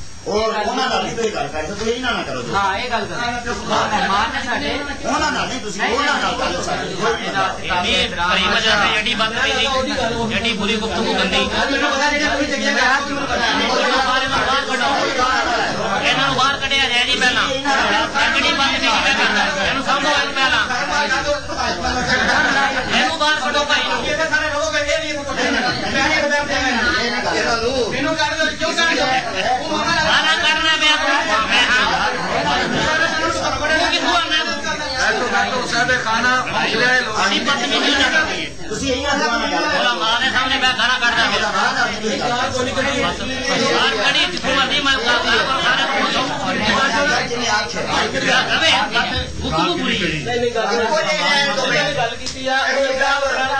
ਜਿਹੜਾ ਮਰਜ਼ੀ ਲੈ ਕੇ ਇੱਥੇ ਬਹਿ ਲਓ ਤੇ ਅਸੀਂ ਬਾਪ ਬੇਟਾ ਜਿਹੜੇ ਆਪਸ ਇਹ ਹੁਣ ਸਾਰਾ ਹੋਇਆ ਕਿਹਨੇ ਨੂੰ ਕੰਮ ਹੋਇਆ ਮੁਕਰਰ ਲੈ ਕੇ ਆਓ ਫਿਰ ਜਿਸ ਤੇ ਇਤਿਫਾਕ ਕਰ ਇਤਿਫਾਕ ਹੋ ਗਿਆ ਉਹਨੇ ਕਿਵੇਂ ਉਹ ਕਿਹੜਾ ਖਾ ਕੇ ਲਿਆ ਹੋਏਗਾ ਫਿਰ ਹੋਏਗਾ ਤਾਂ ਠੀਕ ਹੈ ਨਾ ਨਾ ਇਹਨਾਂ ਦੀ ਬਾਤ ਨਹੀਂ ਖਾਮੋਸ਼ ਕਰਕੇ ਗੱਲ ਕਰ ਨਹੀਂ ਭਾਈ ਇਹਨਾਂ ਨੂੰ ਨਹੀਂ ਨਹੀਂ ਇਹਨਾਂ ਕਮਰੇ ਚੋਂ ਬਾਹਰ ਕੱਢਿਆ ਜਾਏ ਨਹੀਂ ਸ਼ੇਖਰ ਤੁਸੀਂ ਉਹਨਾਂ ਨਾਲ ਹੀ ਗੱਲ ਕਰੋ ਇਹਨਾਂ ਨੂੰ ਕਮਰੇ 'ਚੋਂ ਬਾਹਰ ਕੱਢਿਆ ਜਾਏ ਤੁਸੀਂ ਇਹਨਾਂ ਨਾਲ ਗੱਲ ਕਰੋ ਉਹਨਾਂ ਨਾਲ ਨਹੀਂ ਤੁਸੀਂ ਗੱਲ ਕਰ ਸਕਦੇ ਉਹ ਉਹਨਾਂ ਨਾਲ ਨਹੀਂ ਤੁਸੀਂ ਗੱਲ ਕਰ ਸਕਦੇ ਤੁਸੀਂ ਇਹਨਾਂ ਨਾਲ ਕਰੋ ਜੀ। ਹਾਂ ਇਹ ਗੱਲ ਕਰ ਮਹਿਮਾਨ ਨੇ ਸਾਡੇ ਉਹਨਾਂ ਨਾਲ ਨਹੀਂ ਤੁਸੀਂ ਉਹਨਾਂ ਨਾਲ ਗੱਲ ਕਰ ਸਕਦੇ ਕੋਈ ਵੀ ਬੰਦਾ। ਬੜੀ ਮਜ਼ਾ ਤੇ ਐਡੀ ਬਾਤ ਨਹੀਂ ਐਡੀ ਬੁਰੀ ਗੁਫ਼ਤਗੂ ਗੰਦੀ ਮੈਨੂੰ ਪਤਾ ਨਹੀਂ ਕੋਈ ਜਗ੍ਹਾ ਤੇ ਹੱਥ ਕਿਉਂ ਕਰਨਾ ਇਹਨਾਂ ਨੂੰ ਬਾਹਰ ਕੱਢਿਆ ਜਾਏ ਜੀ ਪਹਿਲਾਂ ਐਡੀ ਬਾਤ ਨਹੀਂ ਕਰਨਾ ਇਹਨੂੰ ਸਮਝੋ ਪਹਿਲਾਂ ਇਹਨੂੰ ਬਾਹਰ ਕੱਢੋ ਭਾਈ ਨੂੰ ਇਹ ਸਾਰੇ ਲੋਕ ਇਹ ਨਹੀਂ ਕੋ ਮੈਂ ਨਹੀਂ ਬਤਾ ਇਹਨਾਂ ਨੂੰ ਮੈਨੂੰ ਕਰ ਦੋ ਕਿਉਂ ਕਰ ਦੋ ਉਹ ਮਨਾ ਖਾਣਾ ਕਰਨਾ ਮੈਂ ਮੈਂ ਹਾਂ ਤੂੰ ਕਿਥੋਂ ਆਣਾ ਸਾਡੇ ਖਾਣਾ ਲੈ ਲੋ ਅਸੀਂ ਪਤਨੀ ਨਹੀਂ ਕਰਦੀ ਤੁਸੀਂ ਇਹਨਾਂ ਨਾਲ ਗੱਲ ਉਹਦਾ ਕਰੋ ਮਾਂ ਦੇ ਸਾਹਮਣੇ ਮੈਂ ਖਾਣਾ ਕੱਢਦਾ ਉਹਦਾ ਹਾਂ ਮਾਂ ਨਾਲ ਨਹੀਂ ਗੱਲ ਬਾਹਰ ਕੜੀ ਜਿੱਥੋਂ ਮਰਦੀ ਮੈਂ ਕਰਦਾ ਸਾਰਾ ਕੁਝ ਕਰੋ ਜਿਵੇਂ ਆਖੇ ਰਵੇ ਗੁੱਤੂ ਪੂਰੀ ਗੱਲ ਕੀਤੀ ਆ ਇਹ ਗੱਲ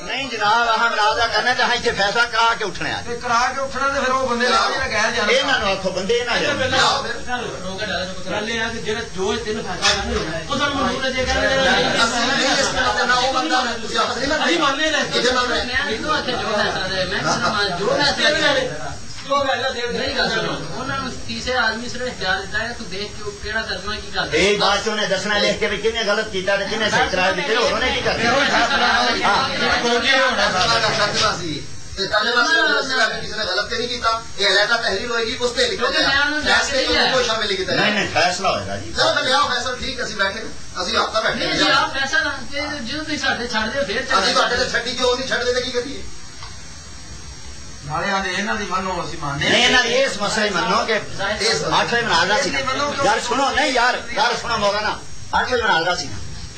नहीं जनाब अहम राजा करना चाहे इतने फैसला करा के उठने करा के उठना फिर वो बंदे बंदे जो है [LAUGHS] ਉੱਠਣਾ ਹੈ ਕਰਾ ਕੇ ਉੱਠਣਾ ਤੇ ਫਿਰ ਉਹ ਬੰਦੇ ਲਾ ਕੇ ਗਏ ਜਾਣ ਇਹਨਾਂ ਨੂੰ ਆਖੋ ਬੰਦੇ ਨਾ ਜਾਣ ਲਿਆਓ ਫਿਰ ਗੱਲ ਇਹ ਆ ਕਿ ਜਿਹੜਾ ਜੋ ਤੈਨੂੰ ਫੈਸਲਾ ਕਰਨਾ ਹੁੰਦਾ ਹੈ ਉਹ ਸਾਨੂੰ ਮਨਜ਼ੂਰ ਹੈ ਜੇ ਕਹਿੰਦੇ ਅਸੀਂ ਨਹੀਂ ਇਸ ਤਰ੍ਹਾਂ ਦੇ ਨਾ ਉਹ ਬੰਦਾ ਤੁਸੀਂ ਆਪਸ ਨਹੀਂ ਅਸੀਂ ਮੰਨਦੇ ਨੇ ਕਿਤੇ ਮੰਨ ਰਹੇ ਮੈਂ ਨਹੀਂ ਤੋਂ ਇੱਥੇ ਜੋ ਫੈਸਲਾ ਦੇ ਮੈਂ ਕਿਹਾ ਜੋ ਫੈਸਲਾ ਕਰੇ ਮੇਰੀ ਗੱਲ ਸੁਣੋ ਉਹਨਾਂ ਨੂੰ ਤੀਸਰੇ ਆਦਮੀ ਸਿਰ ਇਖਤਿਆਰ ਦਿੱਤਾ ਹੈ ਤੂੰ ਦੇਖ ਕੇ ਉਹ ਕਿਹੜਾ ਕਰਨਾ ਕੀ ਕਰਦਾ ਇਹ ਬਾਅਦ ਚ ਉਹਨੇ ਦੱਸਣਾ ਲਿਖ ਕੇ ਵੀ ਕਿਹਨੇ ਗਲਤ ਕੀਤਾ ਤੇ ਕਿਹਨੇ ਸਹੀ ਕਰਾਰ ਦਿੱਤੇ ਹੋਰ ਉਹਨੇ ਕੀ ਕਰਨਾ ਫੈਸਲਾ ਸੀ ਤੇ ਕੱਲੇ ਪਾਸੇ ਦੱਸਿਆ ਕਿ ਕਿਸੇ ਨੇ ਗਲਤ ਤੇ ਨਹੀਂ ਕੀਤਾ ਇਹ ਅਲੱਗਾ ਤਹਿਰੀਰ ਹੋਏਗੀ ਉਸ ਤੇ ਲਿਖਿਆ ਕਿਉਂਕਿ ਮੈਂ ਉਹਨੂੰ ਦੱਸ ਫੈਸਲੇ ਰਹੀ ਹੈ। ਕੋਈ ਸ਼ਾਮਿਲ ਨਹੀਂ ਕੀਤਾ ਨਹੀਂ ਨਹੀਂ ਫੈਸਲਾ ਹੋਏਗਾ ਜੀ ਚਲੋ ਫਿਰ ਲਿਆਓ ਫੈਸਲਾ ਠੀਕ ਅਸੀਂ ਬੈਠੇ ਅਸੀਂ ਹਫਤਾ ਬੈਠੇ ਨਹੀਂ ਜੀ ਆਪ ਪੈਸਾ ਨਾ ਤੇ ਜਦੋਂ ਤੁਸੀਂ ਸਾਡੇ ਛੱਡ ਦਿਓ ਫੇਰ ਅਸੀਂ ਤੁਹਾਡੇ ਤੇ ਛੱਡੀ ਜੋ ਨਹੀਂ ਛੱਡਦੇ ਤੇ ਕੀ ਕਰੀਏ ਨਾਲੇ ਆਂਦੇ ਇਹਨਾਂ ਦੀ ਮੰਨੋ ਅਸੀਂ ਮੰਨਦੇ ਨਹੀਂ ਇਹਨਾਂ ਦੀ ਇਸ ਮਸਲੇ ਹੀ ਮੰਨੋ ਕਿ ਇਸ ਅੱਠ ਵਜੇ ਬਣਾ ਸੀ ਯਾਰ ਸੁਣੋ ਨਹੀਂ ਯਾਰ ਗੱਲ ਸੁਣੋ ਮੋਗਾ ਨਾ ਅੱਠ ਵਜੇ ਬਣਾ ਸੀ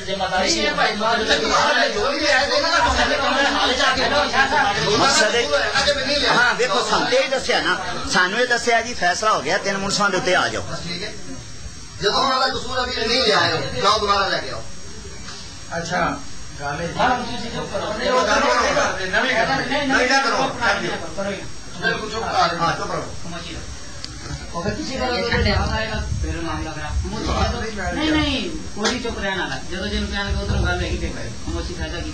ਦੀ ਜ਼ਿੰਮੇਵਾਰੀ नहीं है भाई तुम्हारा जो भी है देना ना ਹਾਲ ਜਾ ਕੇ ਮਕਸਦ ਹੈ अगर मैं नहीं लिया ਹਾਂ ਵੇਖੋ ਸਾਨੂੰ ਤੇ ਇਹ ਦੱਸਿਆ ਨਾ ਸਾਨੂੰ ਇਹ ਦੱਸਿਆ ਜੀ ਫੈਸਲਾ ਹੋ ਗਿਆ ਤਿੰਨ ਮੁਨਸਾਂ ਦੇ ਉੱਤੇ ਆ ਜਾਓ बस ठीक है जब हमारा कसूर अभी नहीं ले आए हो जाओ दोबारा लेके आओ ਅੱਛਾ ਗੱਲ ਇਹ ਨਹੀਂ ਉਹ ਗੱਲ ਨਹੀਂ ਕਰਦੇ ਨਵੀਂ ਗੱਲ ਨਹੀਂ नहीं ना करो ਬਿਲਕੁਲ ਚੁੱਪ ਕਰ हाँ चुप रहो अगर किसी का फिर मामला खराब नहीं नहीं। कोई चुप रहना लग जो जिन प्यान को उधर गाल नहीं दे पाए हम अच्छी खाजा की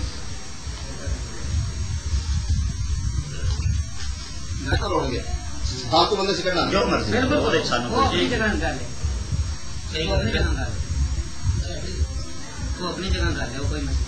आप तो बंदे से जो मर्ज़ी बिल्कुल कोई इच्छा नहीं वो अपनी जगह निकाले वो अपनी जगह निकाले वो अपनी जगह निकाले वो कोई मसला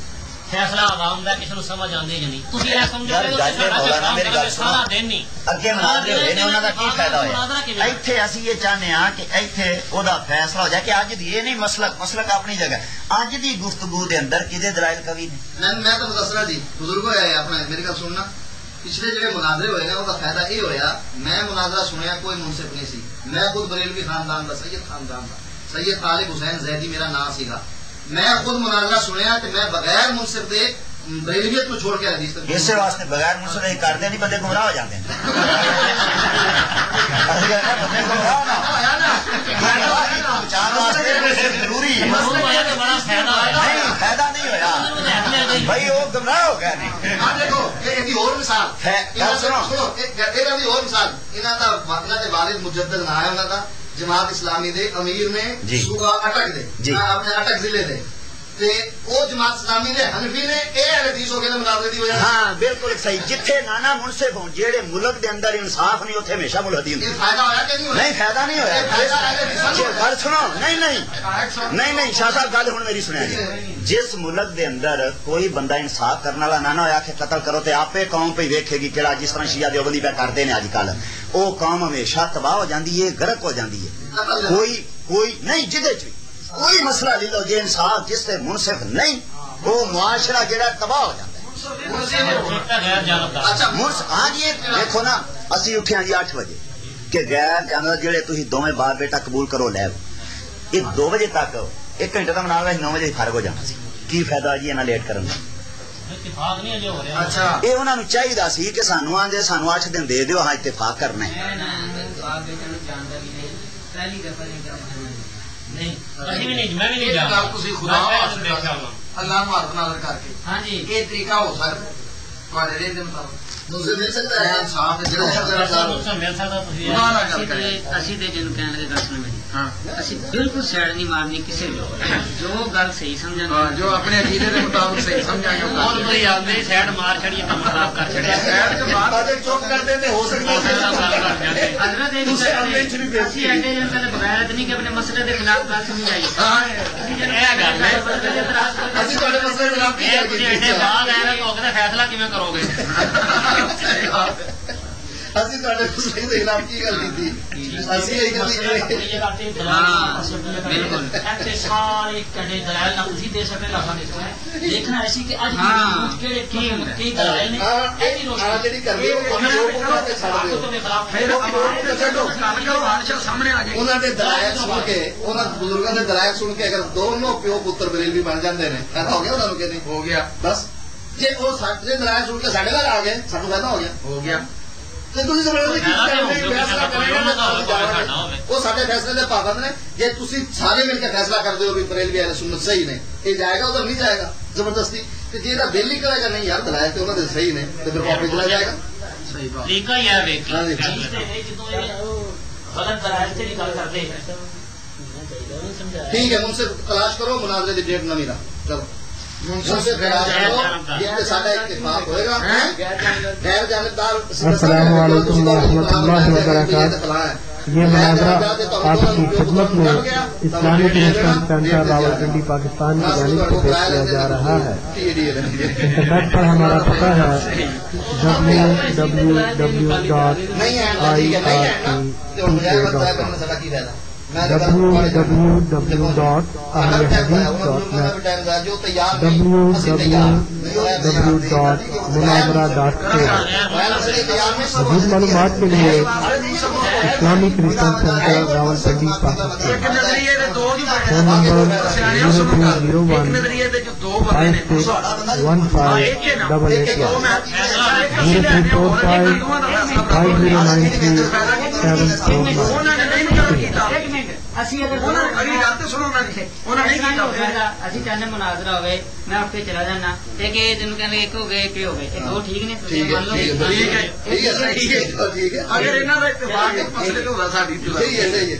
ਫੈਸਲਾ ਆਵਾਮ ਦਾ ਕਿਸੇ ਨੂੰ ਸਮਝ ਆਉਂਦੀ ਜਾਂ ਨਹੀਂ ਤੁਸੀਂ ਇਹ ਸਮਝੋ ਯਾਰ ਕਿ ਗੱਲ ਸਾਡਾ ਇਹ ਮੌਲਾਨਾ ਮੇਰੀ ਗੱਲ ਸਾਰਾ ਸੁਣੋ ਦਿਨ ਨਹੀਂ ਅੱਗੇ ਮੁਨਾਜ਼ਰੇ ਹੋਏ ਨੇ ਉਹਨਾਂ ਦਾ ਕੀ ਫਾਇਦਾ ਮੁਨਾਜ਼ਰਾ ਹੋਇਆ ਕਿਵੇਂ? ਇੱਥੇ ਅਸੀਂ ਇਹ ਚਾਹੁੰਦੇ ਆ ਕਿ ਇੱਥੇ ਉਹਦਾ ਫੈਸਲਾ ਹੋ ਜਾਏ ਕਿ ਅੱਜ ਦੀ ਇਹ ਨਹੀਂ ਮਸਲਕ ਮਸਲਕ ਆਪਣੀ ਜਗ੍ਹਾ ਅੱਜ ਦੀ ਗੁਫ਼ਤਗੂ ਦੇ ਅੰਦਰ ਕਿਹਦੇ ਦਲਾਇਲ ਕਵੀ ਨੇ ਮੈਂ ਮੈਂ ਤੁਹਾਨੂੰ ਦੱਸਣਾ ਜੀ ਬਜ਼ੁਰਗ ਹੋਇਆ ਹੈ ਆਪਣਾ ਮੇਰੀ ਗੱਲ ਸੁਣਨਾ ਪਿਛਲੇ ਜਿਹੜੇ ਮੁਨਾਜ਼ਰੇ ਹੋਏ ਨੇ ਉਹਦਾ ਫਾਇਦਾ ਇਹ ਹੋਇਆ ਮੈਂ ਮੁਨਾਜ਼ਰਾ ਸੁਣਿਆ ਕੋਈ ਮੁਨਸਿਫ ਨਹੀਂ ਸੀ ਮੈਂ ਖੁਦ ਬਰੇਲਵੀ ਖਾਨਦਾਨ ਦਾ ਸੈਯਦ ਖਾਨਦਾਨ ਦਾ ਸੈਯਦ ਤਾਲਿਬ ਹੁਸੈਨ ਜ਼ੈਦੀ ਮੇਰਾ ਨਾਮ ਸੀਗਾ ਮੈਂ ਖੁਦ ਮੁਨਾਜ਼ਰਾ ਸੁਣਿਆ ਤੇ ਮੈਂ ਬਗੈਰ ਮੁਨਸਿਫ ਦੇ ਬਰੇਲਵੀਅਤ ਨੂੰ ਛੋੜ ਕੇ ਹਦੀਸ ਤੱਕ ਇਸੇ ਵਾਸਤੇ ਬਗੈਰ ਮੁਨਸਬ ਦੇ ਕਰਦੇ ਨਹੀਂ ਬੰਦੇ ਗੁੰਮਰਾਹ ਹੋ ਜਾਂਦੇ ਨੇ ਅਸੀਂ ਕਹਿੰਦੇ ਬੰਦੇ ਗੁੰਮਰਾਹ ਨਾ ਹੋਇਆ ਨਾ ਬਚਾਉਣ ਵਾਸਤੇ ਜ਼ਰੂਰੀ ਹੈ ਮਸਲਾ ਹੋਇਆ ਤੇ ਬੜਾ ਫਾਇਦਾ ਹੋਇਆ ਨਹੀਂ ਫਾਇਦਾ ਨਹੀਂ ਹੋਇਆ ਭਾਈ ਉਹ ਗੁੰਮਰਾਹ ਹੋ ਗਏ ਨੇ ਆ ਦੇਖੋ ਇਹ ਇਹਦੀ ਹੋਰ ਮਿਸਾਲ ਹੈ, ਗੱਲ ਇਹਨਾਂ ਦਾ- ਸੁਣੋ। ਸੁਣੋ ਇਹ ਇਹਦਾ ਵੀ ਹੋਰ ਮਿਸਾਲ ਇਹਨਾਂ ਦਾ ਇਹਨਾਂ ਦੇ ਵਾਲਿਦ ਮੁਜੱਦਦ ਨਾਂ ਹੈ ਉਹਨਾਂ ਦਾ जमात इस्लामी दे अमीर ने सूबा अटक दे। हाँ, अपने अटक ज़िले दे। ਤੇ ਉਹ ਜਮਾਤ ਇਸਲਾਮੀ ਦੇ ਹਨਫੀ ਨੇ ਇਹ ਹਦੀਸ ਹੋ ਗਏ ਨੇ ਮੁਨਾਜ਼ਰੇ ਦੀ ਵਜ੍ਹਾ ਨਾਲ ਹਾਂ ਬਿਲਕੁਲ ਸਹੀ ਜਿੱਥੇ ਨਾਨਾ ਮੁਨਸਿਫ ਹੋਣ ਜਿਹੜੇ ਮੁਲਕ ਦੇ ਅੰਦਰ ਇਨਸਾਫ ਨਹੀਂ ਉੱਥੇ ਹਮੇਸ਼ਾ ਮੁਲਹਦੀ ਹੁੰਦੀ ਇਹ ਫਾਇਦਾ ਹੋਇਆ ਕਿ ਨਹੀਂ ਹੋਇਆ ਨਹੀਂ ਫਾਇਦਾ ਨਹੀਂ ਇਹ ਫਾਇਦਾ ਹੈ ਕਿ ਹੋਇਆ ਨਹੀਂ ਜੇ ਗੱਲ ਸੁਣੋ ਨਹੀਂ ਨਹੀਂ ਨਹੀਂ ਨਹੀਂ ਸ਼ਾਹ ਸਾਹਿਬ ਗੱਲ ਹੁਣ ਮੇਰੀ ਸੁਣਿਆ ਜੀ ਜਿਸ ਮੁਲਕ ਦੇ ਅੰਦਰ ਕੋਈ ਬੰਦਾ ਇਨਸਾਫ ਕਰਨ ਵਾਲਾ ਨਾ ਨਾ ਹੋਇਆ ਕਿ ਕਤਲ ਕਰੋ ਤੇ ਆਪੇ ਕੌਮ ਪਈ ਵੇਖੇਗੀ ਕਿਹੜਾ ਜਿਸ ਤਰ੍ਹਾਂ ਸ਼ੀਆ ਦੇਵਬੰਦੀ ਪੈ ਕਰਦੇ ਨੇ ਅੱਜ ਕੱਲ ਉਹ ਕੌਮ ਹਮੇਸ਼ਾ ਤਬਾਹ ਹੋ ਜਾਂਦੀ ਹੈ ਗਰਕ ਹੋ ਜਾਂਦੀ ਹੈ ਕੋਈ ਕੋਈ ਨਹੀਂ ਜਿਹਦੇ ਚ ਵੀ ਕੋਈ ਮਸਲਾ ਲੈ ਲਓ ਜੇ ਇਨਸਾਫ ਜਿਸ ਤੇ ਮੁਨਸਿਫ ਨਹੀਂ ਉਹ ਮੁਆਸ਼ਰਾ ਜਿਹੜਾ ਤਬਾਹ ਹੋ ਜਾਂਦਾ ਹੈ ਇੱਕ ਗੈਰ ਜਾਨਬਦਾਰ ਅੱਛਾ ਮੁਰਸ ਹਾਂਜੀ ਇਹ ਦੇਖੋ ਨਾ ਅਸੀਂ ਉੱਠਿਆ ਜੀ 8 ਵਜੇ ਕਿ ਗੈਰ ਜਾਨਵਰ ਜਿਹੜੇ ਤੁਸੀਂ ਦੋਵੇਂ ਬਾਪ ਬੇਟਾ ਕਬੂਲ ਕਰੋ ਲੈ ਆਓ। ਇਹ 2 ਵਜੇ ਤੱਕ ਇੱਕ ਘੰਟੇ ਦਾ ਮਨਾਵਾ 9 ਵਜੇ ਫਰਕ ਹੋ ਜਾਣਾ ਸੀ ਕੀ ਫਾਇਦਾ ਜੀ ਇਹਨਾਂ ਲੇਟ ਕਰਨ ਦਾ ਇਤਫਾਕ ਨਹੀਂ ਅਜੇ ਹੋ ਰਿਹਾ ਅੱਛਾ ਇਹ ਉਹਨਾਂ ਨੂੰ ਚਾਹੀਦਾ ਸੀ ਕਿ ਸਾਨੂੰ ਆਂਦੇ ਸਾਨੂੰ 8 ਦਿਨ ਦੇ ਦਿਓ ਹਾਂ ਇਤਫਾਕ ਕਰਨਾ ਹੈ ਮੈਂ ਨਾ ਜਵਾਬ ਦੇ ਨੂੰ ਜਾਣਦਾ ਵੀ ਨਹੀਂ ਪਹਿਲੀ ਦਫਾ ਨਹੀਂ ਜਾਣਦਾ ਨਹੀਂ ਅਸੀਂ ਵੀ ਨਹੀਂ ਮੈਂ ਵੀ ਨਹੀਂ ਇਹ ਜਾਣਦਾ ਗੱਲ ਤੁਸੀਂ ਖੁਦਾ ਮੈਂ ਵਾਸਤੇ ਦੇਖਿਆ ਉਹਨਾਂ ਨੂੰ। ਅੱਲਾਹ ਨੂੰ ਹੱਥ ਨਾਜ਼ਰ ਕਰਕੇ ਹਾਂਜੀ ਇਹ ਤਰੀਕਾ ਹੋ ਸਕਦਾ ਤੁਹਾਡੇ ਰੇਟ ਦੇ ਮੁਤਾਬਕ ਦੂਸਰੇ ਦਿਨ ਸਕਦਾ ਹੈ ਸ਼ਾਮ ਦੇ ਜਿਹੜਾ ਸਰਦਾਰ ਸਾਹਿਬ ਮਿਲ ਸਕਦਾ ਤੁਸੀਂ ਉਹਨਾਂ ਨਾਲ ਗੱਲ ਕਰੇ ਅਸੀਂ ਤੇ ਜਿਹਨੂੰ ਕਹਿਣ ਦੇ ਦੱਸਣ ਵਿੱਚ ਹਾਂ ਅਸੀਂ ਬਿਲਕੁਲ ਸੈੜ ਨਹੀਂ ਮਾਰਨੀ ਕਿਸੇ ਨੂੰ ਜੋ ਗੱਲ ਸਹੀ ਸਮਝਾਂਗੇ ਹਾਂ ਜੋ ਆਪਣੇ ਅਕੀਦੇ ਦੇ ਮੁਤਾਬਕ ਸਹੀ ਸਮਝਾਂਗੇ ਉਹ ਬਹੁਤ ਬਈ ਆਉਂਦੇ ਸੈੜ ਮਾਰ ਛੜੀਏ ਕੰਮ ਖਰਾਬ ਕਰ ਛੜਿਆ ਸੈੜ ਤੇ ਮਾਰ ਦੇ ਚੁੱਪ ਕਰਦੇ ਤੇ ਹੋ ਸਕਦਾ ਹਜ਼ਰਤ ਇਹ ਨਹੀਂ ਅਸੀਂ ਐਡੇ ਜਨ ਦੇ ਬਗੈਰਤ ਨਹੀਂ ਕਿ ਆਪਣੇ ਮਸਲੇ ਦੇ ਖਿਲਾਫ ਗੱਲ ਸਮਝਾਈ ਹਾਂ ਇਹ ਗੱਲ ਹੈ ਅਸੀਂ ਤੁਹਾਡੇ ਮਸਲੇ ਦੇ ਖਿਲਾਫ ਕੀ ਕਰੀਏ ਬਾਹਰ ਐਰਾ ਕੋਕ ਦਾ ਫੈਸਲਾ ਕਿਵੇਂ ਕਰੋਗੇ? ਅਸੀਂ ਤੁਹਾਡੇ ਮਸਲੇ ਦੇ ਖਿਲਾਫ ਕੀ ਗੱਲ ਕੀਤੀ ਅਸੀਂ ਇਹ ਗੱਲ ਕੀਤੀ हाँ, बिल्कुल। ऐसे सारे कड़े दलाल ना उसी दे सकते लाखा दे सकते देखना ऐसी कि आज हाँ। केड़े की की दलाल ने ਹਾਂ ऐसी रोशनी ਆ ਜਿਹੜੀ ਕਰਦੇ ਹੋ ਉਹਨਾਂ ਨੂੰ ਉਹਨਾਂ ਤੇ ਛੱਡ ਦਿਓ के खिलाफ ਫਿਰ ਆਵਾਜ਼ ਤੇ ਛੱਡੋ ਗੱਲ ਕਰੋ ਆਨਸ਼ਾ ਸਾਹਮਣੇ ਆ ਜਾਏਗੀ ਉਹਨਾਂ ਦੇ ਦਲਾਇਕ ਸੁਣ ਕੇ ਉਹਨਾਂ ਬਜ਼ੁਰਗਾਂ ਦੇ ਦਲਾਇਕ ਸੁਣ ਕੇ ਅਗਰ ਦੋਨੋਂ ਪਿਓ ਪੁੱਤਰ ਬਰੇਲਵੀ ਬਣ ਜਾਂਦੇ ਨੇ ਤਾਂ ਹੋ ਗਿਆ ਉਹਨਾਂ ਨੂੰ ਕਹਿੰਦੇ ਹੋ ਗਿਆ ਬਸ ਜੇ ਉਹ ਸਾਡੇ ਦਲਾਇਕ ਸੁਣ ਕੇ ਸਾਡੇ ਨਾਲ ਆ ਗਏ ਸਾਨੂੰ ਫਾਇਦਾ ਹੋ ਗਿਆ ਹੋ ਗਿਆ ਤੇ ਤੁਸੀਂ ਸਮਝਦੇ ਕੀ ਫਾਇਦਾ ਤਾਂ ਕਰਦੇ ਹੋਊਗਾ, ਫੈਸਲਾ ਕੋਈ ਕਰੇਗਾ ਉਹਨਾਂ ਦਾ ਹੋਵੇ, ਕੋਈ ਜਾਵਾਂਗੇ। ਸਾਡਾ ਹੋਵੇ। ਉਹ ਸਾਡੇ ਫੈਸਲੇ ਦੇ ਪਾਬੰਦ ਨੇ ਜੇ ਤੁਸੀਂ ਸਾਰੇ ਮਿਲ ਕੇ ਫੈਸਲਾ ਕਰਦੇ ਹੋ ਵੀ ਬਰੇਲਵੀ ਅਹਿਲ ਸੁਨਨਤ ਸਹੀ ਨੇ ਇਹ ਜਾਏਗਾ ਉਧਰ ਨਹੀਂ ਜਾਏਗਾ ਜ਼ਬਰਦਸਤੀ ਤੇ ਜੇ ਇਹਦਾ ਬਿੱਲ ਹੀ ਕਰੇਗਾ ਨਹੀਂ ਯਾਰ ਦਲਾਇਕ ਤੇ ਉਹਨਾਂ ਦੇ ਸਹੀ ਨੇ ਤੇ ਫਿਰ ਵਾਪਸ ਚਲਾ ਜਾਏਗਾ ਸਹੀ ਬਾਤ ਤਰੀਕਾ ਹੀ ਹੈ ਵੇਖ ਹਾਂਜੀ। ਜਦੋਂ ਇਹ ਗਲਤ दलाल से निकाल करते हैं ठीक है मुझसे तलाश करो मुनाजरे की डेट नवी रहा चलो मुझसे तलाश करो जिससे साडा इत्तेफाक होएगा। गैर जानबदार अस्सलाम वालेकुम रहमतुल्लाहि व बरकातहू। ये मुनाजरा आपकी खिदमत में Islamic research centre Rawalpindi Pakistan की जानिब से पेश किया जा रहा [LAUGHS] है। इंटरनेट पर हमारा [LAUGHS] पता है W W W dot I R T तो डॉट जो तैयार मजीद मालूम के लिए Islamic research centre Rawalpindi phone number zero two zero one five six one five double eight one zero two four five five zero nine three seven four nine ਅਸੀਂ ਅਗਰ ਉਹਨਾਂ ਨੇ ਅਗਲੀ ਗੱਲ ਤੇ ਸੁਣੋ ਉਹਨਾਂ ਦੀ। ਉਹਨਾਂ ਨੇ ਕੀ ਕੀਤਾ ਅਸੀਂ ਚਾਹਨੇ ਮੁਨਾਜ਼ਰਾ ਹੋਵੇ ਮੈਂ ਉੱਥੇ ਚਲਾ ਜਾਣਾ ਤੇ ਕਿ ਜਿਹਨੂੰ ਕਹਿੰਦੇ ਇੱਕ ਹੋ ਗਏ ਇੱਕ ਹੋ ਗਏ। ਉਹ ਠੀਕ ਨੇ ਤੁਸੀਂ ਮੰਨ ਲਓ ਠੀਕ ਹੈ ਠੀਕ ਹੈ। ਅਗਰ ਇਹਨਾਂ ਦਾ ਇਤਫਾਕ ਮਸਲੇ ਤੋਂ ਹੁੰਦਾ ਸਾਡੀ ਸਹੀ ਹੈ ਸਹੀ ਹੈ।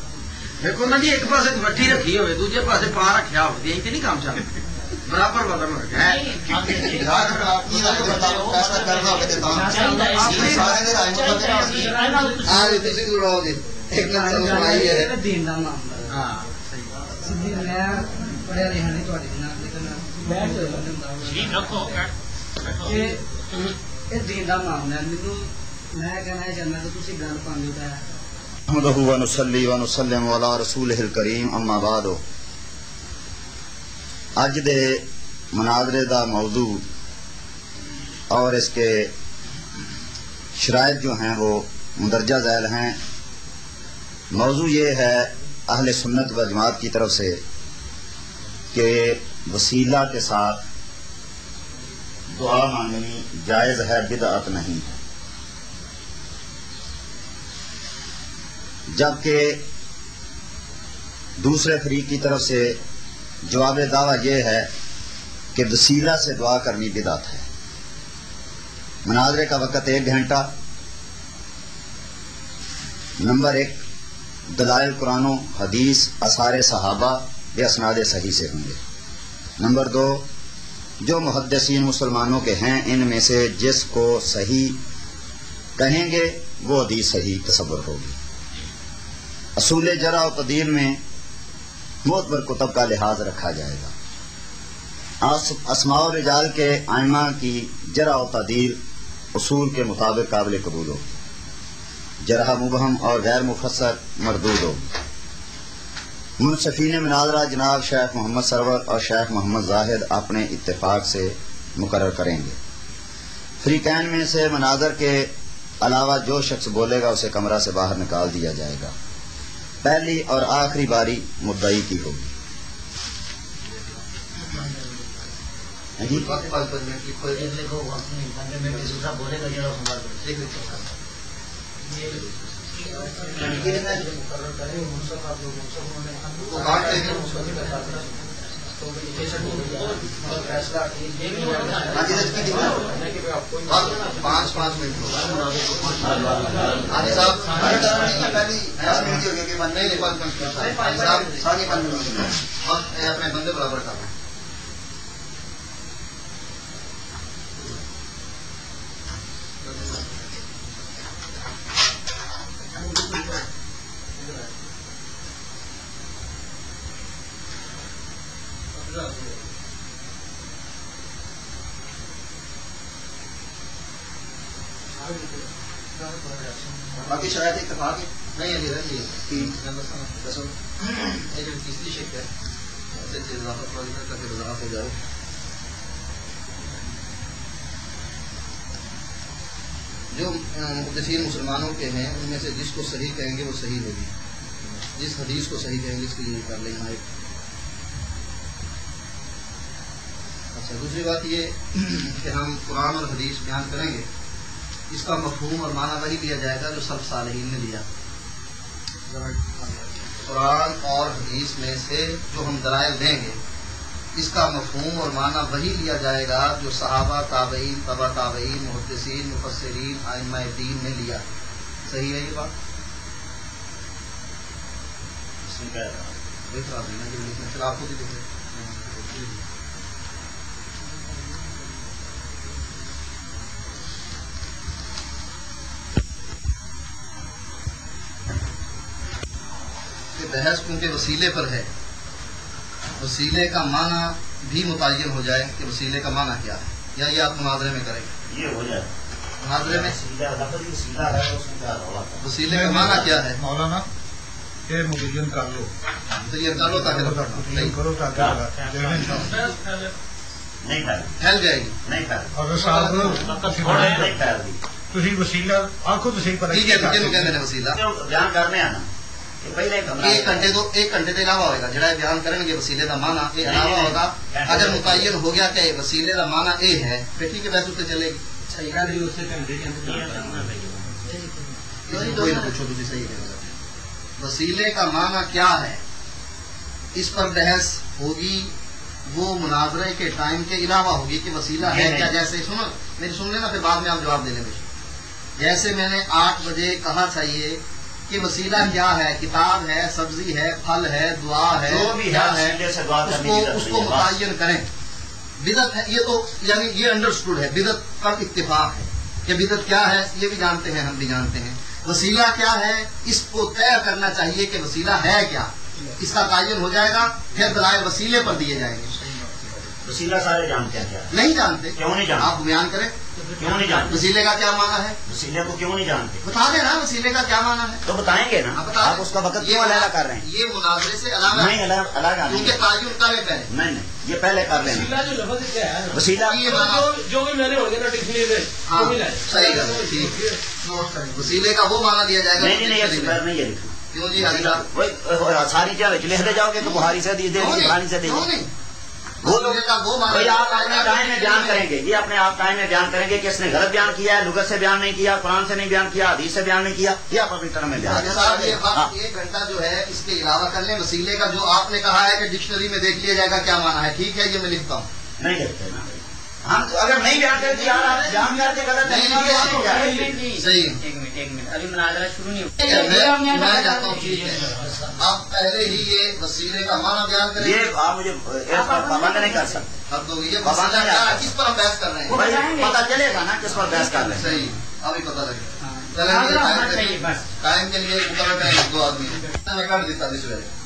ਦੇਖੋ ਨਾ ਜੀ ਇੱਕ ਪਾਸੇ ਵੱਟੀ ਰੱਖੀ ਹੋਵੇ ਦੂਜੇ ਪਾਸੇ ਪਾ ਰੱਖਿਆ ਹੋਵੇ ਇਹ ਇੱਥੇ ਨਹੀਂ ਕੰਮ ਚੱਲਦਾ। ਬਰਾਬਰ ਵਜ਼ਨ ਰੱਖਿਆ ਹੈ। ਤੁਹਾਡੇ ਨਾਲ ਇਹ ਦੀਨ ਦਾ ਮਾਮਲਾ ਮੈਨੂੰ ਮੈਂ ਕਹਿਣਾ ਚਾਹੁੰਦਾ ਕਿ ਤੁਸੀਂ ਗੱਲ ਪਾਉਂਦੇ ਤਾਂ वसलम वाला रसूल हिल करीम अम्मा बाद अज दे मुनाजरे का मौजू और इसके शराय जो हैं वो मुंदरजा झैल हैं मौजू ये है अहल सुन्नत व जमात की तरफ़ से कि वसीला के साथ दुआ मांगनी जायज़ है बिदअत नहीं है जबकि दूसरे फरीक की तरफ़ से जवाब दावा यह है कि वसीला से दुआ करनी बिदात है। मनाजरे का वक़्त एक घंटा। नंबर एक, दलाइल कुरानो, हदीस, असार सहाबा बेसनाद सही से होंगे। नंबर दो, जो मुहदसिन मुसलमानों के हैं, इनमें से जिसको सही कहेंगे, वो हदीस सही तस्वर होगी। असूल जरा और तदीर में मोतबर कुतब का लिहाज रखा जाएगा। अस्माउ रिजाल के आयमा की जरा और तदीर असूल के मुताबिक काबिल कबूल हो। जरा मुबहम और गैर मुफसर मरदूद हो। मुनसफीन मनाजरा जनाब शेख मोहम्मद सरवर और शेख मोहम्मद जाहिद अपने इतफाक़ से मुकर करेंगे। फ्रीकैन में से मनाजर के अलावा जो शख्स बोलेगा, उसे कमरा से बाहर निकाल दिया जाएगा। पहली और आखिरी बारी मुद्दई की होगी बोलेगा पाँच पाँच पाँच मिनट की साहब हर हाँ साहब पहली ऐसा नहीं होगी कि मैं नहीं हाजी साहब पाँच मिनट ये अपने बंदे बराबर कर बाकी शायद इतफाक है। नहीं, अली रह लिए तीन दसो। ये जो तीसरी शिक है, ऐसे चीज़ इजाफा वाली का फिर इजाफा हो जाए। जो मुहदसिन मुसलमानों के हैं, उनमें से जिसको सही कहेंगे, वो सही होगी। जिस हदीस को सही कहेंगे, इसके लिए कर लेना है अच्छा दूसरी बात ये कि हम कुरान और हदीस बयान करेंगे इसका मफहूम और माना वही लिया जाएगा जो सब सालहीन ने लिया। कुरान और हदीस में से जो हम दलाइल देंगे इसका मफहूम और माना वही लिया जाएगा जो सहाबा ताबईन तबा ताबईन मुहदसिन मुफसरीन आइम्मा दीन ने लिया। सही है ये बात? आपको भी देख रहे बहस क्योंकि वसीले पर है वसीले का माना भी मुतयन हो जाए कि वसीले का माना क्या है या ये आप मुनाजरे में करेंगे ये हो जाए मुनाजरे में सीधा लफ्ज ही सीधा है उसमें क्या रौला है? वसीले का माना क्या है मौलाना ये मुबैन कर लो तो ये कर लो ताकि मुबैन करो ताकि जहन नहीं कर फैल जाएगी नहीं कर अगर साहब नहीं कर दी ਤੁਸੀਂ ਵਸੀਲਾ ਆਖੋ ਤੁਸੀਂ ਪਰ ठीक है तो किन्हू कहते हैं वसीला क्यों बयान एक घंटे तो एक घंटे के अलावा होगा जरा बयान करेंगे वसीले का माना अलावा होगा। अगर मुतयन हो गया कि वसीले का माना ए है फिर ठीक है वैसे तो चलेगी। कोई ना पूछो तुझे सही कहेगा वसीले का माना क्या है? इस पर बहस होगी वो मुनाजरे के टाइम के अलावा होगी कि वसीला है क्या? जैसे सुनो मेरी सुन लेना फिर बाद में आप जवाब देने जैसे मैंने आठ बजे कहा चाहिए कि वसीला क्या है? किताब है सब्ज़ी है फल है दुआ है जो भी है से दुआ उसको उसको मुतयन करें। बिदत है ये तो यानी ये अंडरस्टूड है। बिदत पर इतफाक है कि बिदत क्या है ये भी जानते हैं हम भी जानते हैं। वसीला क्या है इसको तय करना चाहिए कि वसीला है क्या। इसका तयन हो जाएगा फिर दलाल वसीले पर दिए जाएँगे। वसीला सारे जानते हैं क्या? नहीं जानते। क्यों नहीं जानते? आप बयान करें। क्यों नहीं जानते? वसीले का क्या माना है? वसीले को क्यों नहीं जानते? बता देना वसीले का क्या माना है? तो बताएँगे ना। आप बता आप उसका वक्त ये क्यों अलग कर रहे हैं? ये मुनाजरे से अलग नहीं है। अलग क्योंकि तायुन करे पहले। नहीं नहीं ये पहले कर लेना जो लफ्ज क्या है? वसीला ये जो जो भी मैंने होंगे ना डिक्शनरी में हाँ है सही गल है, है वसीले का वो माना दिया जाएगा नहीं नहीं नहीं ये नहीं ये लिखना क्यों जी हाजी साहब? वही सारी चीज़ें लिख दे जाओगे तो बुहारी से दी क्यों देंगे से क्यों नहीं? वो लोग वो भाई आप अपने टाइम में बयान करेंगे? ये अपने आप टाइम में बयान करेंगे कि इसने गलत बयान किया है लुगत से बयान नहीं किया कुरान से नहीं बयान किया हदीस से बयान नहीं किया ये आप अपनी तरह में बयान साहब ये हाँ। एक घंटा जो है इसके अलावा कर ले वसीले का जो आपने कहा है कि डिक्शनरी में देख लिया जाएगा क्या माना है ठीक है ये मैं लिखता हूँ। नहीं लिखते ना हम तो अगर नहीं बयान करते यार आप बयान करके गलत है। नहीं, नहीं, तो है? एक मिनट सही। एक मिनट एक मिनट। अभी मुनाजरा शुरू नहीं मैं जाता हूँ ठीक है। आप पहले ही ये वसीले का माना बयान करें। ये आप मुझे पाबंद नहीं कर सकते। अब तो ये है। किस पर हम बहस कर रहे हैं? भाई पता चलेगा ना किस पर बहस कर रहे हैं। सही। अभी पता लगेगा हाँ। टाइम के- बस। टाइम के लिए दो आदमी। मैं कर देता इस वेले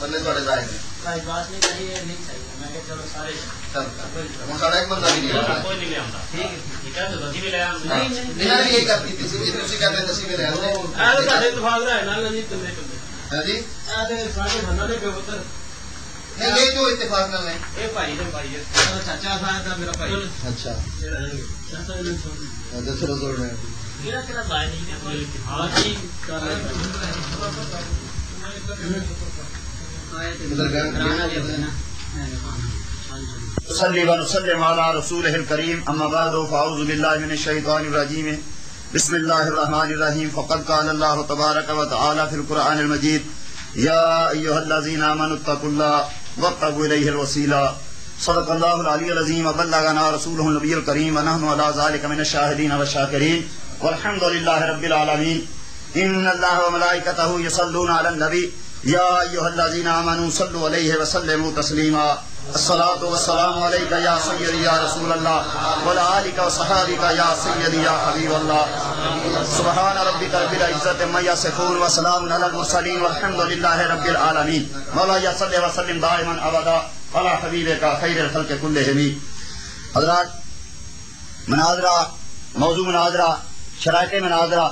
बंदे थोड़े जाएँगे। एक बंदा भी नहीं नहीं ये करती थी इसी कर रहे नसीब रहे जी नहीं ये जो इतफाक ना है ये भाई ने भाई है चाचा साहब था मेरा भाई अच्छा। चाचा ने छोड़ दिया दूसरा जोड़ है मेरा तेरा भाई नहीं है कोई इतफाक ही कर रहा है इधर गया ना करीम अम्मा बाद फअऊज़ु बिल्लाहि मिनश शैतानिर रजीम बिस्मिल्लाहिर रहमानिर रहीम फ़क़द क़ाल अल्लाहु तबारक व तआला फिल क़ुरआनिल मजीद या अय्युहल्लज़ीना आमनु तक़ुल्लाह वब्तगू इलैहिल वसीला सदक़ल्लाहुल अलियुल अज़ीम व बल्लगना रसूलुहुन नबियुल करीम व नहनु अला ज़ालिका मिनश शाहिदीन व शाकिरीन वल्हम्दुलिल्लाहि रब्बिल आलमीन इन्नल्लाह व मलाइकतहु युसल्लूना नबी या अय्युहल्लज़ीना आमनु सल्लु अलैहि व सल्लिमू तस्लीमा। अस्सलातु या सय्यदी या रसूल अल्लाह सहाबिका या सय्यदी या हबीब अल्लाह सुबहान रब्बिका रब्बिल इज्जति अम्मा यसिफून व सलामुन अलल रब्बिल आलमीन। मौला या सल्लि व सल्लिम दाइमन अबदा, अला हबीबिका खैरिल खल्क़ि कुल्लिहिम हजरात, मुनाजरा, मौजू मुनाजरा शराइत मुनाजरा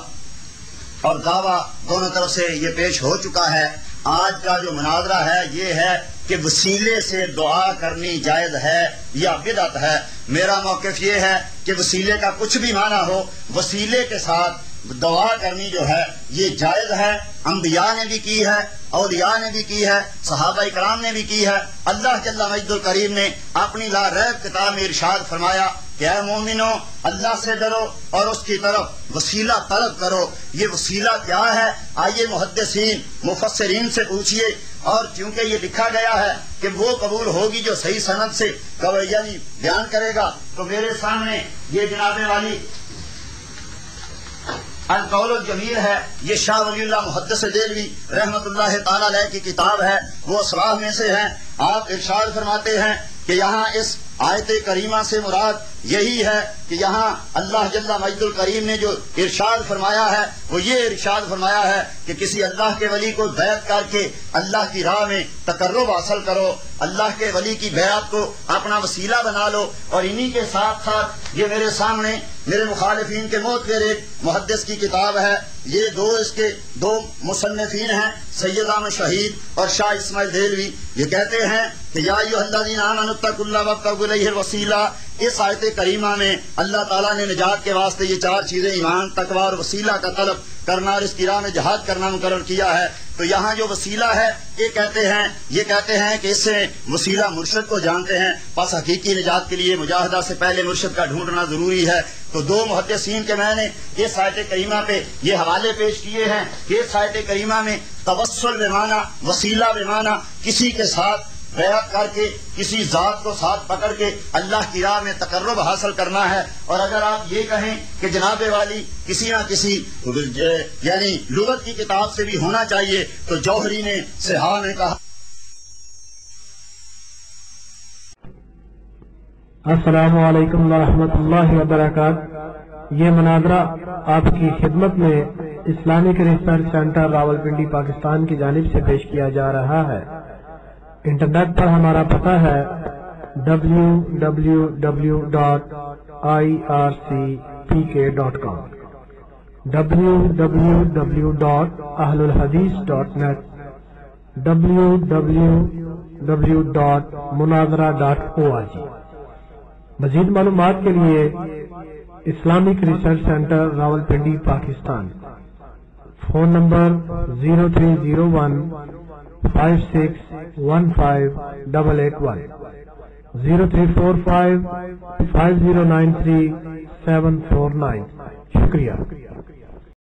और दावा दोनों तरफ़ से ये पेश हो चुका है। आज का जो मुनाजरा है, ये है कि वसीले से दुआ करनी जायज़ है या बिदत है। मेरा मौकफ ये है कि वसीले का कुछ भी माना हो, वसीले के साथ दुआ करनी जो है, ये जायज़ है। अम्बिया ने भी की है, औलिया ने भी की है, सहाबा कराम ने भी की है। अल्लाह जल्ला मजदुल करीम ने अपनी ला रैब किताब में इरशाद फरमाया, क्या मोमिनो, अल्लाह से डरो और उसकी तरफ़ वसीला तलब करो। ये वसीला क्या है? आइए मुहदसिन मुफसरीन से पूछिए। और क्योंकि ये लिखा गया है कि वो कबूल होगी जो सही सनत से यानी बयान करेगा तो मेरे सामने ये जनाबे वाली अलकौल जमील है। ये शाह वली मुहदस देलवी रहमत ताला की किताब है। वो असलाह में से है। आप इरशाद फरमाते हैं कि यहाँ इस आयत करीमा से मुराद यही है कि यहाँ अल्लाह जल्ला मजदुल करीम ने जो इरशाद फरमाया है, वो ये इरशाद फरमाया है कि किसी अल्लाह के वली को बैत करके अल्लाह की राह में तकर्रब हासिल करो, अल्लाह के वली की बैत को अपना वसीला बना लो और इन्हीं के साथ साथ ये मेरे सामने, मेरे मुखालिफिन के मौत के एक मुहदस की किताब है। ये दो इसके दो मुसन्फिन हैं, सैयद आम शहीद और शाह इस्माइल देलवी। ये कहते हैं कि या वसीला। इस आयत करीमा में अल्लाह ताला ने निजात के वास्ते ये चार चीज़ें, ईमान, तकवा और वसीला का तलब करना और इस राह में जहाज़ करना मुकर किया है। तो यहाँ जो वसीला है, ये कहते हैं, ये कहते हैं कि इससे वसीला मुर्शद को जानते हैं। बस हकीकी निजात के लिए मुजाहिदा से पहले मुर्शद का ढूंढना ज़रूरी है। तो दो मुहदसिन के मैंने इस आयत करीमा पे ये हवाले पेश किए हैं कि इस करीमा में तवसल बेमाना वसीला बेमाना किसी के साथ बैत करके किसी जात को साथ पकड़ के अल्लाह की राह में तकर्रब हासिल करना है। और अगर आप ये कहें कि जनाबे वाली किसी ना किसी यानी लुगत की किताब से भी होना चाहिए तो जौहरी ने सिहा ने कहा, अस्सलाम वालेकुम रहमतुल्लाहि व बरकात ये मनाजरा आपकी खिदमत में Islamic research centre Rawalpindi, Pakistan की जानिब से पेश किया जा रहा है। इंटरनेट पर हमारा पता है www.ircpk.com www.ahlulhadis.net www.munazara.org मजीद मालूम के लिए Islamic research centre Rawalpindi, Pakistan. Phone number zero three zero one five six one five double eight one zero three four five five zero nine three seven four nine शुक्रिया।